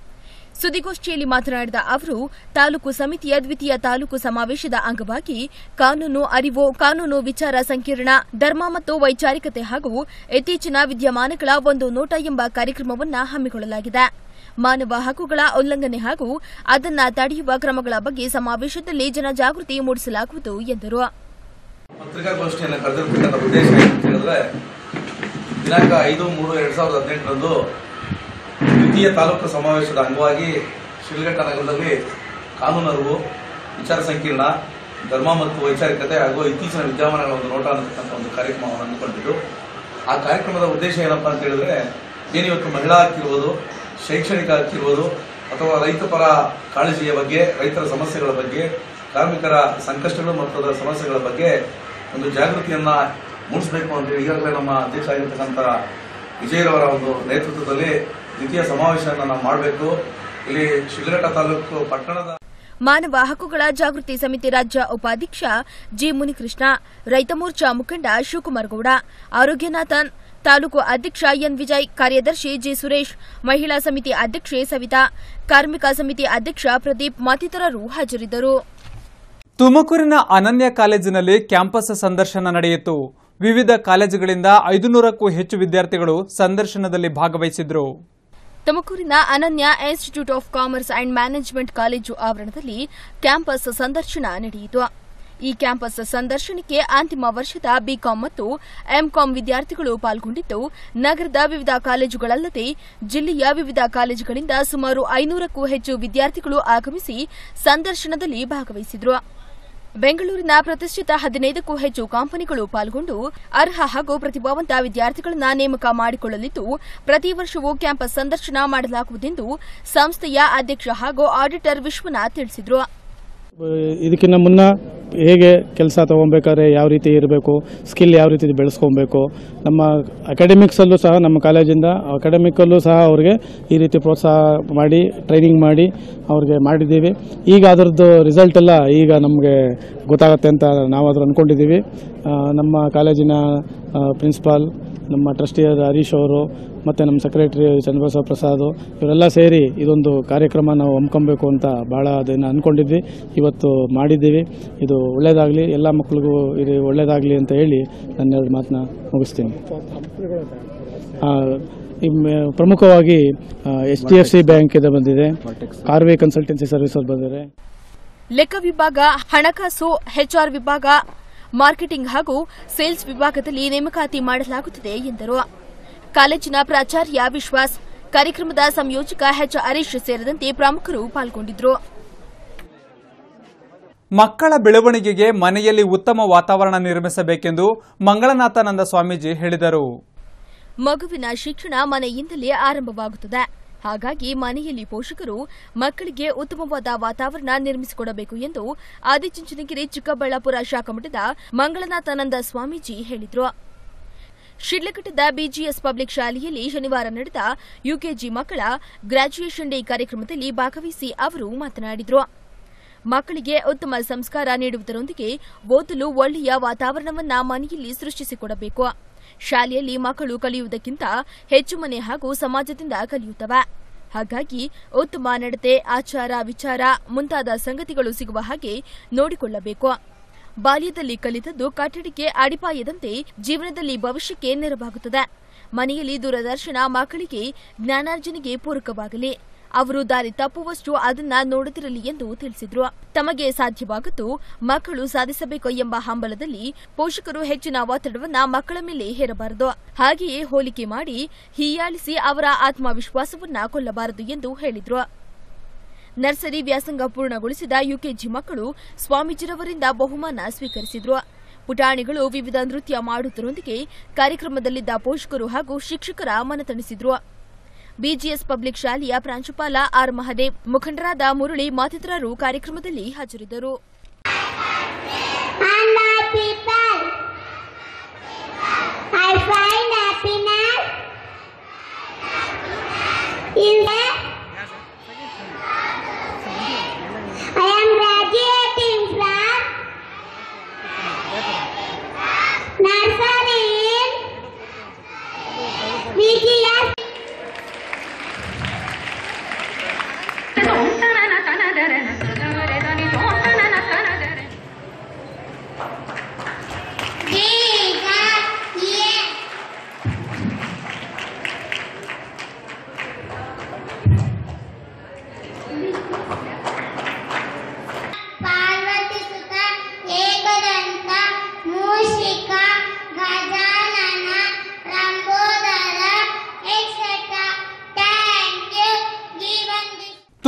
ಸುದ್ದಿಗೋಷ್ಠಿಯಲ್ಲಿ ಮಾತನಾಡಿದ ಅವರು, ತಾಲೂಕು ಸಮಿತಿಯ ದ್ವಿತೀಯ ತಾಲೂಕು ಸಮಾವೇಶದ ಅಂಗವಾಗಿ ಕಾನೂನು ಅರಿವು, ಕಾನೂನು ವಿಚಾರ ಸಂಕಿರಣ, ಧರ್ಮ ಮತ್ತು ವೈಚಾರಿಕತೆ ಹಾಗೂ ಇತ್ತೀಚಿನ ವಿದ್ಯಮಾನಗಳ ಒಂದು ನೋಟ ಎಂಬ ಕಾರ್ಯಕ್ರಮವನ್ನು ಹಮ್ಮಿಕೊಳ್ಳಲಾಗಿದೆ. ಮಾನವ ಹಕ್ಕುಗಳ ಉಲ್ಲಂಘನೆ ಹಾಗೂ ಅದನ್ನು ತಡೆಯುವ ಕ್ರಮಗಳ ಬಗ್ಗೆ ಸಮಾವೇಶದಲ್ಲಿ ಜನಜಾಗೃತಿ ಮೂಡಿಸಲಾಗುವುದು ಎಂದರು. ಪತ್ರಿಕಾಗೋಷ್ಠಿಯನ್ನು ಕರೆದಿರ್ತಕ್ಕಂಥ ಉದ್ದೇಶ ಏನಂತ ದಿನಾಂಕ ಐದು ಮೂರು ಎರಡ್ ಸಾವಿರದ ಹದಿನೆಂಟರಂದು ದ್ವಿತೀಯ ತಾಲೂಕು ಸಮಾವೇಶದ ಅಂಗವಾಗಿ ಶಿಲ್ಘಟ್ಟ ನಗರದಲ್ಲಿ ಕಾನೂನು ಅರಿವು, ವಿಚಾರ ಸಂಕಿರಣ, ಧರ್ಮ ಮತ್ತು ವೈಚಾರಿಕತೆ ಹಾಗೂ ಇತ್ತೀಚಿನ ವಿದ್ಯಮಾನಗಳ ಒಂದು ನೋಟ ಅನ್ನತಕ್ಕಂಥ ಒಂದು ಕಾರ್ಯಕ್ರಮವನ್ನು ಹಮ್ಮಿಕೊಂಡಿದ್ದು. ಆ ಕಾರ್ಯಕ್ರಮದ ಉದ್ದೇಶ ಏನಪ್ಪಾ ಅಂತ ಹೇಳಿದ್ರೆ, ಏನಿವತ್ತು ಮಹಿಳಾ ಹಕ್ಕಿರ್ಬೋದು ಶೈಕ್ಷಣಿಕ ಹಕ್ಕಿರ್ಬೋದು ಅಥವಾ ರೈತ ಪರ ಕಾಳಜಿಯ ಬಗ್ಗೆ, ರೈತರ ಸಮಸ್ಯೆಗಳ ಬಗ್ಗೆ, ಕಾರ್ಮಿಕರ ಸಂಕಷ್ಟಗಳು ಮತ್ತು ಅದರ ಸಮಸ್ಯೆಗಳ ಬಗ್ಗೆ ಒಂದು ಜಾಗೃತಿಯನ್ನ ಮೂಡಿಸಬೇಕು ಅಂತ ಹೇಳಿ ಈಗಾಗಲೇ ನಮ್ಮ ಅಧ್ಯಕ್ಷ ಆಗಿರ್ತಕ್ಕಂಥ ವಿಜಯರವರ ಒಂದು ನೇತೃತ್ವದಲ್ಲಿ ದ್ವಿತೀಯ ಸಮಾವೇಶವನ್ನು ನಾವು ಮಾಡಬೇಕು. ಇಲ್ಲಿ ಶಿಡ್ಲಘಟ್ಟ ತಾಲೂಕು ಪಟ್ಟಣದ ಮಾನವ ಹಕ್ಕುಗಳ ಜಾಗೃತಿ ಸಮಿತಿ ರಾಜ್ಯ ಉಪಾಧ್ಯಕ್ಷ ಜಿ ಮುನಿಕೃಷ್ಣ, ರೈತ ಮೋರ್ಚಾ ಮುಖಂಡ ಶಿವಕುಮಾರ್ ಗೌಡ, ಆರೋಗ್ಯನಾಥನ್ ತಾಲೂಕು ಅಧ್ಯಕ್ಷ ಎನ್ ವಿಜಯ್ ಕಾರ್ಯದರ್ಶಿ ಜಿ ಸುರೇಶ್ ಮಹಿಳಾ ಸಮಿತಿ ಅಧ್ಯಕ್ಷೆ ಸವಿತಾ ಕಾರ್ಮಿಕ ಸಮಿತಿ ಅಧ್ಯಕ್ಷ ಪ್ರದೀಪ್ ಮತ್ತಿತರರು ಹಾಜರಿದ್ದರು. ತುಮಕೂರಿನ ಅನನ್ಯ ಕಾಲೇಜಿನಲ್ಲಿ ಕ್ಯಾಂಪಸ್ ಸಂದರ್ಶನ ನಡೆಯಿತು. ವಿವಿಧ ಕಾಲೇಜುಗಳಿಂದ ಐದುನೂರಕ್ಕೂ ಹೆಚ್ಚು ವಿದ್ಯಾರ್ಥಿಗಳು ಸಂದರ್ಶನದಲ್ಲಿ ಭಾಗವಹಿಸಿದ್ರು. ತುಮಕೂರಿನ Ananya institute of commerce and management college ಆವರಣದಲ್ಲಿ ಕ್ಯಾಂಪಸ್ ಸಂದರ್ಶನ ನಡೆಯಿತು. ಈ ಕ್ಯಾಂಪಸ್ ಸಂದರ್ಶನಕ್ಕೆ ಅಂತಿಮ ವರ್ಷದ ಬಿಕಾಂ ಮತ್ತು ಎಂಕಾಂ ವಿದ್ಯಾರ್ಥಿಗಳು ಪಾಲ್ಗೊಂಡಿದ್ದು, ನಗರದ ವಿವಿಧ ಕಾಲೇಜುಗಳಲ್ಲದೆ ಜಿಲ್ಲೆಯ ವಿವಿಧ ಕಾಲೇಜುಗಳಿಂದ ಸುಮಾರು ಐನೂರಕ್ಕೂ ಹೆಚ್ಚು ವಿದ್ಯಾರ್ಥಿಗಳು ಆಗಮಿಸಿ ಸಂದರ್ಶನದಲ್ಲಿ ಭಾಗವಹಿಸಿದರು. ಬೆಂಗಳೂರಿನ ಪ್ರತಿಷ್ಠಿತ ಹದಿನೈದಕ್ಕೂ ಹೆಚ್ಚು ಕಂಪನಿಗಳು ಪಾಲ್ಗೊಂಡು ಅರ್ಹ ಹಾಗೂ ಪ್ರತಿಭಾವಂತ ವಿದ್ಯಾರ್ಥಿಗಳನ್ನು ನೇಮಕ ಮಾಡಿಕೊಳ್ಳಲಿದ್ದು, ಪ್ರತಿ ವರ್ಷವೂ ಕ್ಯಾಂಪಸ್ ಸಂದರ್ಶನ ಮಾಡಲಾಗುವುದೆಂದು ಸಂಸ್ಥೆಯ ಅಧ್ಯಕ್ಷ ಹಾಗೂ ಆಡಿಟರ್ ವಿಶ್ವನಾಥ್ ತಿಳಿಸಿದರು. ಇದಕ್ಕಿಂತ ಮುನ್ನ ಹೇಗೆ ಕೆಲಸ ತೊಗೊಬೇಕಾದ್ರೆ ಯಾವ ರೀತಿ ಇರಬೇಕು ಸ್ಕಿಲ್ ಯಾವ ರೀತಿ ಬೆಳೆಸ್ಕೊಬೇಕು, ನಮ್ಮ ಅಕಾಡೆಮಿಕ್ಸಲ್ಲೂ ಸಹ, ನಮ್ಮ ಕಾಲೇಜಿಂದ ಅಕಾಡೆಮಿಕಲ್ಲೂ ಸಹ ಅವ್ರಿಗೆ ಈ ರೀತಿ ಪ್ರೋತ್ಸಾಹ ಮಾಡಿ ಟ್ರೈನಿಂಗ್ ಮಾಡಿ ಅವ್ರಿಗೆ ಮಾಡಿದ್ದೀವಿ. ಈಗ ಅದರದ್ದು ರಿಸಲ್ಟ್ ಎಲ್ಲ ಈಗ ನಮಗೆ ಗೊತ್ತಾಗುತ್ತೆ ಅಂತ ನಾವು ಅದ್ರ ಅಂದ್ಕೊಂಡಿದ್ದೀವಿ ನಮ್ಮ ಕಾಲೇಜಿನ ಪ್ರಿನ್ಸಿಪಾಲ್ ನಮ್ಮ ಟ್ರಸ್ಟಿಯರ್ ಹರೀಶ್ ಅವರು ಮತ್ತು ನಮ್ಮ ಸೆಕ್ರೆಟರಿ ಚಂದ್ರಬಸವ ಪ್ರಸಾದ್ ಇವರೆಲ್ಲ ಸೇರಿ ಇದೊಂದು ಕಾರ್ಯಕ್ರಮ ನಾವು ಹಮ್ಮಿಕೊಬೇಕು ಅಂತ ಭಾಳ ಅದನ್ನು ಅಂದ್ಕೊಂಡಿದ್ವಿ ಇವತ್ತು ಮಾಡಿದ್ದೀವಿ. ಇದು ಒಳ್ಳೆಯದಾಗಲಿ ಎಲ್ಲ ಮಕ್ಕಳಿಗೂ ಇದು ಒಳ್ಳೆಯದಾಗಲಿ ಅಂತ ಹೇಳಿ ನನ್ನ ಎರಡು ಮಾತನ್ನ ಮುಗಿಸ್ತೀನಿ. ಪ್ರಮುಖವಾಗಿ ಎಚ್ ಡಿ ಎಫ್ ಸಿ ಬ್ಯಾಂಕಿಂದ ಬಂದಿದೆ. ಕಾರ್ವೆ ಕನ್ಸಲ್ಟೆನ್ಸಿ ಸರ್ವಿಸ್ ಬಂದಿದೆ ಲೆಕ್ಕ ವಿಭಾಗ, ಹಣಕಾಸು ಎಚ್ಆರ್ ವಿಭಾಗ ಮಾರ್ಕೆಟಿಂಗ್ ಹಾಗೂ ಸೇಲ್ಸ್ ವಿಭಾಗದಲ್ಲಿ ನೇಮಕಾತಿ ಮಾಡಲಾಗುತ್ತಿದೆ ಎಂದರು. ಕಾಲೇಜಿನ ಪ್ರಾಚಾರ್ಯ ವಿಶ್ವಾಸ್ ಕಾರ್ಯಕ್ರಮದ ಸಂಯೋಜಕ ಎಚ್ ಹರೀಶ್ ಸೇರಿದಂತೆ ಪ್ರಮುಖರು ಪಾಲ್ಗೊಂಡಿದ್ದರು. ಮಕ್ಕಳ ಬೆಳವಣಿಗೆಗೆ ಮನೆಯಲ್ಲಿ ಉತ್ತಮ ವಾತಾವರಣ ನಿರ್ಮಿಸಬೇಕೆಂದು ಮಂಗಳನಾಥಾನಂದ ಸ್ವಾಮೀಜಿ ಹೇಳಿದರು. ಮಗುವಿನ ಶಿಕ್ಷಣ ಮನೆಯಿಂದಲೇ ಆರಂಭವಾಗುತ್ತದೆ. ಹಾಗಾಗಿ ಮನೆಯಲ್ಲಿ ಪೋಷಕರು ಮಕ್ಕಳಿಗೆ ಉತ್ತಮವಾದ ವಾತಾವರಣ ನಿರ್ಮಿಸಿಕೊಡಬೇಕು ಎಂದು ಆದಿಚುಂಚನಗಿರಿ ಚಿಕ್ಕಬಳ್ಳಾಪುರ ಶಾಖಾ ಮಠದ ಮಂಗಳನಾಥಾನಂದ ಸ್ವಾಮೀಜಿ ಹೇಳಿದರು. ಶಿಡ್ಲಘಟ್ಟದ ಬಿಜಿಎಸ್ ಪಬ್ಲಿಕ್ ಶಾಲೆಯಲ್ಲಿ ಶನಿವಾರ ನಡೆದ ಯುಕೆಜಿ ಮಕ್ಕಳ ಗ್ರಾಜ್ಯುಯೇಷನ್ ಡೇ ಕಾರ್ಯಕ್ರಮದಲ್ಲಿ ಭಾಗವಹಿಸಿ ಅವರು ಮಾತನಾಡಿದರು. ಮಕ್ಕಳಿಗೆ ಉತ್ತಮ ಸಂಸ್ಕಾರ ನೀಡುವುದರೊಂದಿಗೆ ಓದಲು ಒಳ್ಳೆಯ ವಾತಾವರಣವನ್ನು ಮನೆಯಲ್ಲಿ ಸೃಷ್ಟಿಸಿಕೊಡಬೇಕು. ಶಾಲೆಯಲ್ಲಿ ಮಕ್ಕಳು ಕಲಿಯುವುದಕ್ಕಿಂತ ಹೆಚ್ಚು ಮನೆ ಹಾಗೂ ಸಮಾಜದಿಂದ ಕಲಿಯುತ್ತವೆ. ಹಾಗಾಗಿ ಉತ್ತಮ ನಡತೆ, ಆಚಾರ, ವಿಚಾರ ಮುಂತಾದ ಸಂಗತಿಗಳು ಸಿಗುವ ಹಾಗೆ ನೋಡಿಕೊಳ್ಳಬೇಕು. ಬಾಲ್ಯದಲ್ಲಿ ಕಲಿತದ್ದು ಕಟ್ಟಡಕ್ಕೆ ಅಡಿಪಾಯದಂತೆ ಜೀವನದಲ್ಲಿ ಭವಿಷ್ಯಕ್ಕೆ ನೆರವಾಗುತ್ತದೆ. ಮನೆಯಲ್ಲಿ ದೂರದರ್ಶನ ಮಕ್ಕಳಿಗೆ ಜ್ಞಾನಾರ್ಜನೆಗೆ ಪೂರಕವಾಗಲಿ. ಅವರು ದಾರಿ ತಪ್ಪುವಷ್ಟು ಅದನ್ನ ನೋಡುತ್ತಿರಲಿ ಎಂದು ತಿಳಿಸಿದ್ರು. ತಮಗೆ ಸಾಧ್ಯವಾಗುತ್ತು ಮಕ್ಕಳು ಸಾಧಿಸಬೇಕು ಎಂಬ ಹಂಬಲದಲ್ಲಿ ಪೋಷಕರು ಹೆಚ್ಚಿನ ಒತ್ತಡವನ್ನ ಮಕ್ಕಳ ಮೇಲೆ ಹೇರಬಾರದು. ಹಾಗೆಯೇ ಹೋಲಿಕೆ ಮಾಡಿ ಹೀಯಾಳಿಸಿ ಅವರ ಆತ್ಮವಿಶ್ವಾಸವನ್ನ ಕೊಲ್ಲಬಾರದು ಎಂದು ಹೇಳಿದ್ರು. ನರ್ಸರಿ ವ್ಯಾಸಂಗ ಪೂರ್ಣಗೊಳಿಸಿದ ಯುಕೆಜಿ ಮಕ್ಕಳು ಸ್ವಾಮೀಜಿರವರಿಂದ ಬಹುಮಾನ ಸ್ವೀಕರಿಸಿದ್ರು. ಪುಟಾಣಿಗಳು ವಿವಿಧ ನೃತ್ಯ ಮಾಡುವುದರೊಂದಿಗೆ ಕಾರ್ಯಕ್ರಮದಲ್ಲಿದ್ದ ಪೋಷಕರು ಹಾಗೂ ಶಿಕ್ಷಕರ ಮನತಣಿಸಿದ್ರು. ಬಿಜಿಎಸ್ ಪಬ್ಲಿಕ್ ಶಾಲೆಯ ಪ್ರಾಂಶುಪಾಲ ಆರ್ ಮಹದೇವ್ ಮುಖಂಡರಾದ ಮುರಳಿ ಮತ್ತಿತರರು ಕಾರ್ಯಕ್ರಮದಲ್ಲಿ ಹಾಜರಿದ್ದರು. I find happiness in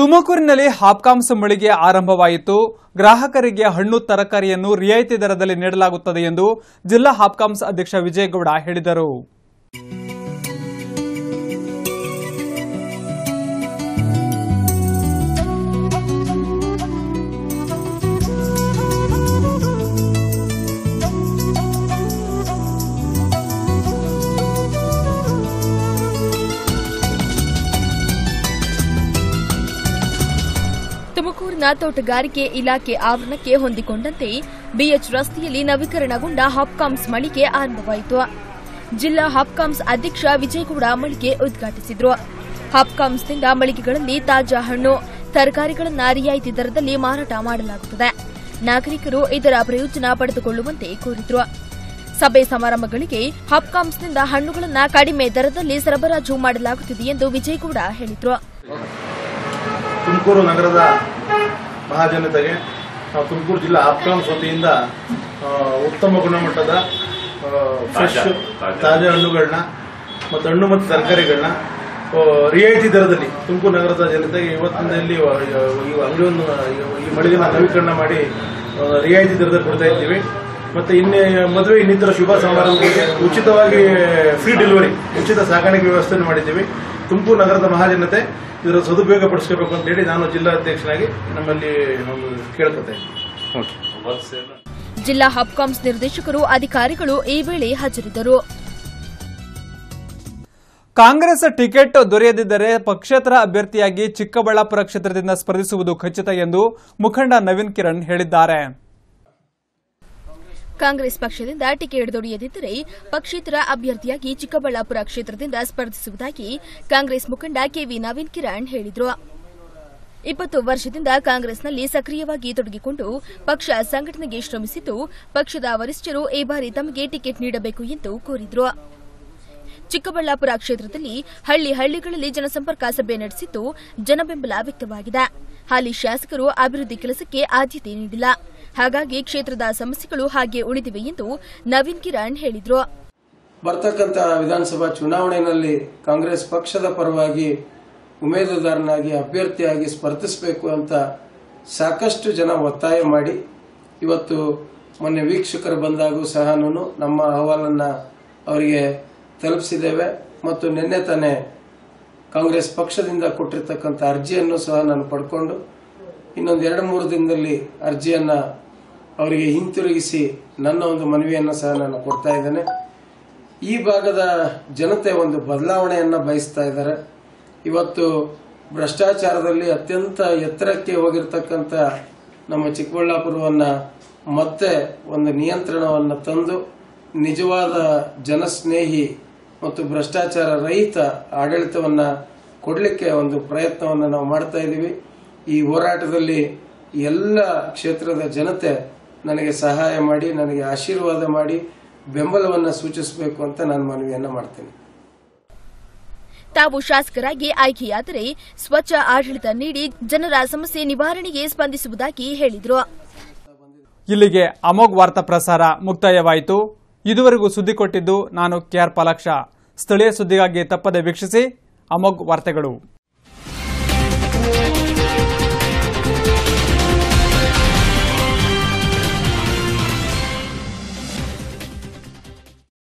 ತುಮಕೂರಿನಲ್ಲಿ ಹಾಪ್ಕಾಮ್ಸ್ ಮಳಿಗೆ ಆರಂಭವಾಯಿತು. ಗ್ರಾಹಕರಿಗೆ ಹಣ್ಣು, ತರಕಾರಿಯನ್ನು ರಿಯಾಯಿತಿ ದರದಲ್ಲಿ ನೀಡಲಾಗುತ್ತದೆ ಎಂದು ಜಿಲ್ಲಾ ಹಾಪ್ಕಾಮ್ಸ್ ಅಧ್ಯಕ್ಷ ವಿಜಯಗೌಡ ಹೇಳಿದರು. ತುಮಕೂರಿನ ತೋಟಗಾರಿಕೆ ಇಲಾಖೆ ಆವರಣಕ್ಕೆ ಹೊಂದಿಕೊಂಡಂತೆ ಬಿಎಚ್ ರಸ್ತೆಯಲ್ಲಿ ನವೀಕರಣಗೊಂಡ ಹಾಪ್ಕಾಮ್ಸ್ ಮಳಿಗೆ ಆರಂಭವಾಯಿತು. ಜಿಲ್ಲಾ ಹಾಪ್ಕಾಮ್ಸ್ ಅಧ್ಯಕ್ಷ ವಿಜಯಗೌಡ ಮಳಿಗೆ ಉದ್ಘಾಟಿಸಿದರು. ಹಾಪ್ಕಾಮ್ಸ್ನಿಂದ ಮಳಿಗೆಗಳಲ್ಲಿ ತಾಜಾ ಹಣ್ಣು, ತರಕಾರಿಗಳನ್ನು ರಿಯಾಯಿತಿ ದರದಲ್ಲಿ ಮಾರಾಟ ಮಾಡಲಾಗುತ್ತದೆ. ನಾಗರಿಕರು ಇದರ ಪ್ರಯೋಜನ ಪಡೆದುಕೊಳ್ಳುವಂತೆ ಕೋರಿದರು. ಸಭೆ ಸಮಾರಂಭಗಳಿಗೆ ಹಾಪ್ಕಾಮ್ಸ್ನಿಂದ ಹಣ್ಣುಗಳನ್ನು ಕಡಿಮೆ ದರದಲ್ಲಿ ಸರಬರಾಜು ಮಾಡಲಾಗುತ್ತಿದೆ ಎಂದು ವಿಜಯಗೌಡ ಹೇಳಿದರು. ತುಮಕೂರು ನಗರದ ಮಹಾಜನತೆಗೆ ನಾವು ತುಮಕೂರು ಜಿಲ್ಲಾ ಆಪ್ಕಾಮ್ಸ್ ವತಿಯಿಂದ ಉತ್ತಮ ಗುಣಮಟ್ಟದ ಫ್ರೆಶ್ ತಾಜಾ ಹಣ್ಣುಗಳನ್ನ ಮತ್ತು ಹಣ್ಣು ಮತ್ತು ತರಕಾರಿಗಳನ್ನ ರಿಯಾಯಿತಿ ದರದಲ್ಲಿ ತುಮಕೂರು ನಗರದ ಜನತೆಗೆ ಇವತ್ತಿನಲ್ಲಿ ಈ ಅಂಗಡಿಯನ್ನು ಈ ಮಳಿಗೆನ ನವೀಕರಣ ಮಾಡಿ ರಿಯಾಯಿತಿ ದರದಲ್ಲಿ ಕೊಡ್ತಾ ಇದ್ದೀವಿ. ಮತ್ತೆ ಇನ್ನೇ ಮದುವೆ ಇನ್ನಿತರ ಶುಭ ಸಮಾರಂಭಗಳಿಗೆ ಉಚಿತವಾಗಿ ಫ್ರೀ ಡೆಲಿವರಿ ಉಚಿತ ಸಾಗಾಣಿಕೆ ವ್ಯವಸ್ಥೆಯನ್ನು ಮಾಡಿದ್ದೀವಿ. ತುಮಕೂರು ನಗರದ ಮಹಾಜನತೆ ಇದರ ಸದುಪಯೋಗ ಪಡಿಸಬೇಕು ಅಂತ ಹೇಳಿ ನಾನು ಜಿಲ್ಲಾಧ್ಯಕ್ಷನಾಗಿ ನಮ್ಮಲ್ಲಿ ಕೇಳ್ಕೊತೇನೆ ಜಿಲ್ಲಾ ಹಬ್ಕಾಮ್ಸ್ ನಿರ್ದೇಶಕರು ಅಧಿಕಾರಿಗಳು ಈ ವೇಳೆ ಹಾಜರಿದ್ದರು. ಕಾಂಗ್ರೆಸ್ ಟಿಕೆಟ್ ದೊರೆಯದಿದ್ದರೆ ಪಕ್ಷೇತರ ಅಭ್ಯರ್ಥಿಯಾಗಿ ಚಿಕ್ಕಬಳ್ಳಾಪುರ ಕ್ಷೇತ್ರದಿಂದ ಸ್ಪರ್ಧಿಸುವುದು ಖಚಿತ ಎಂದು ಮುಖಂಡ ನವೀನ್ ಕಿರಣ್ ಹೇಳಿದ್ದಾರೆ. ಕಾಂಗ್ರೆಸ್ ಪಕ್ಷದಿಂದ ಟಿಕೆಟ್ ದೊರೆಯದಿದ್ದರೆ ಪಕ್ಷೇತರ ಅಭ್ಯರ್ಥಿಯಾಗಿ ಚಿಕ್ಕಬಳ್ಳಾಪುರ ಕ್ಷೇತ್ರದಿಂದ ಸ್ಪರ್ಧಿಸುವುದಾಗಿ ಕಾಂಗ್ರೆಸ್ ಮುಖಂಡ ಕೆವಿ ನವೀನ್ ಕಿರಣ್ ಹೇಳಿದರು. ಇಪ್ಪತ್ತು ವರ್ಷದಿಂದ ಕಾಂಗ್ರೆಸ್ನಲ್ಲಿ ಸಕ್ರಿಯವಾಗಿ ತೊಡಗಿಕೊಂಡು ಪಕ್ಷ ಸಂಘಟನೆಗೆ ಶ್ರಮಿಸಿದ್ದು, ಪಕ್ಷದ ವರಿಷ್ಠರು ಈ ಬಾರಿ ತಮಗೆ ಟಿಕೆಟ್ ನೀಡಬೇಕು ಎಂದು ಕೋರಿದರು. ಚಿಕ್ಕಬಳ್ಳಾಪುರ ಕ್ಷೇತ್ರದಲ್ಲಿ ಹಳ್ಳಿ ಹಳ್ಳಿಗಳಲ್ಲಿ ಜನಸಂಪರ್ಕ ಸಭೆ ನಡೆಸಿದ್ದು, ಜನಬೆಂಬಲ ವ್ಯಕ್ತವಾಗಿದೆ. ಹಾಲಿ ಶಾಸಕರು ಅಭಿವೃದ್ಧಿ ಕೆಲಸಕ್ಕೆ ಆದ್ಯತೆ ನೀಡಿಲ್ಲ. ಹಾಗಾಗಿ ಕ್ಷೇತ್ರದ ಸಮಸ್ಯೆಗಳು ಹಾಗೆ ಉಳಿದಿವೆ ಎಂದು ನವೀನ್ ಕಿರಣ್ ಹೇಳಿದರು. ಬರ್ತಕ್ಕಂಥ ವಿಧಾನಸಭಾ ಚುನಾವಣೆಯಲ್ಲಿ ಕಾಂಗ್ರೆಸ್ ಪಕ್ಷದ ಪರವಾಗಿ ಉಮೇದುದಾರನಾಗಿ ಅಭ್ಯರ್ಥಿಯಾಗಿ ಸ್ಪರ್ಧಿಸಬೇಕು ಅಂತ ಸಾಕಷ್ಟು ಜನ ಒತ್ತಾಯ ಮಾಡಿ, ಇವತ್ತು ಮೊನ್ನೆ ವೀಕ್ಷಕರು ಬಂದಾಗೂ ಸಹ ನಮ್ಮ ಅಹವಾಲನ್ನು ಅವರಿಗೆ ತಲುಪಿಸಿದ್ದೇವೆ ಮತ್ತು ನಿನ್ನೆ ತಾನೇ ಕಾಂಗ್ರೆಸ್ ಪಕ್ಷದಿಂದ ಕೊಟ್ಟಿರ್ತಕ್ಕಂಥ ಅರ್ಜಿಯನ್ನು ಸಹ ನಾನು ಪಡ್ಕೊಂಡು ಇನ್ನೊಂದು ಎರಡು ಮೂರು ದಿನದಲ್ಲಿ ಅರ್ಜಿಯನ್ನು ಅವರಿಗೆ ಹಿಂತಿರುಗಿಸಿ ನನ್ನ ಒಂದು ಮನವಿಯನ್ನು ಸಹ ನಾನು ಕೊಡ್ತಾ ಇದ್ದೇನೆ. ಈ ಭಾಗದ ಜನತೆ ಒಂದು ಬದಲಾವಣೆಯನ್ನು ಬಯಸ್ತಾ ಇದ್ದಾರೆ. ಇವತ್ತು ಭ್ರಷ್ಟಾಚಾರದಲ್ಲಿ ಅತ್ಯಂತ ಎತ್ತರಕ್ಕೆ ಹೋಗಿರ್ತಕ್ಕಂಥ ನಮ್ಮ ಚಿಕ್ಕಬಳ್ಳಾಪುರವನ್ನು ಮತ್ತೆ ಒಂದು ನಿಯಂತ್ರಣವನ್ನು ತಂದು ನಿಜವಾದ ಜನಸ್ನೇಹಿ ಮತ್ತು ಭ್ರಷ್ಟಾಚಾರ ರಹಿತ ಆಡಳಿತವನ್ನು ಕೊಡಲಿಕ್ಕೆ ಒಂದು ಪ್ರಯತ್ನವನ್ನು ನಾವು ಮಾಡ್ತಾ ಇದ್ದೀವಿ ಈ ಹೋರಾಟದಲ್ಲಿ ಎಲ್ಲ ಕ್ಷೇತ್ರದ ಜನತೆ ನನಗೆ ಸಹಾಯ ಮಾಡಿ ನನಗೆ ಆಶೀರ್ವಾದ ಮಾಡಿ ಬೆಂಬಲವನ್ನು ಸೂಚಿಸಬೇಕು ಅಂತ ನಾನು ಮನವಿಯನ್ನ ಮಾಡ್ತೇನೆ. ತಾವು ಶಾಸಕರಾಗಿ ಆಯ್ಕೆಯಾದರೆ ಸ್ವಚ್ಛ ಆಡಳಿತ ನೀಡಿ ಜನರ ಸಮಸ್ಯೆ ನಿವಾರಣೆಗೆ ಸ್ಪಂದಿಸುವುದಾಗಿ ಹೇಳಿದರು. ಇಲ್ಲಿಗೆ ಅಮೋಘ್ ವಾರ್ತಾ ಪ್ರಸಾರ ಮುಕ್ತಾಯವಾಯಿತು. ಇದುವರೆಗೂ ಸುದ್ದಿ ಕೊಟ್ಟಿದ್ದು ನಾನು ಕೆಆರ್ ಪಾಲಾಕ್ಷ. ಸ್ಥಳೀಯ ಸುದ್ದಿಗಾಗಿ ತಪ್ಪದೆ ವೀಕ್ಷಿಸಿ ಅಮೋಘ್ ವಾರ್ತೆಗಳು.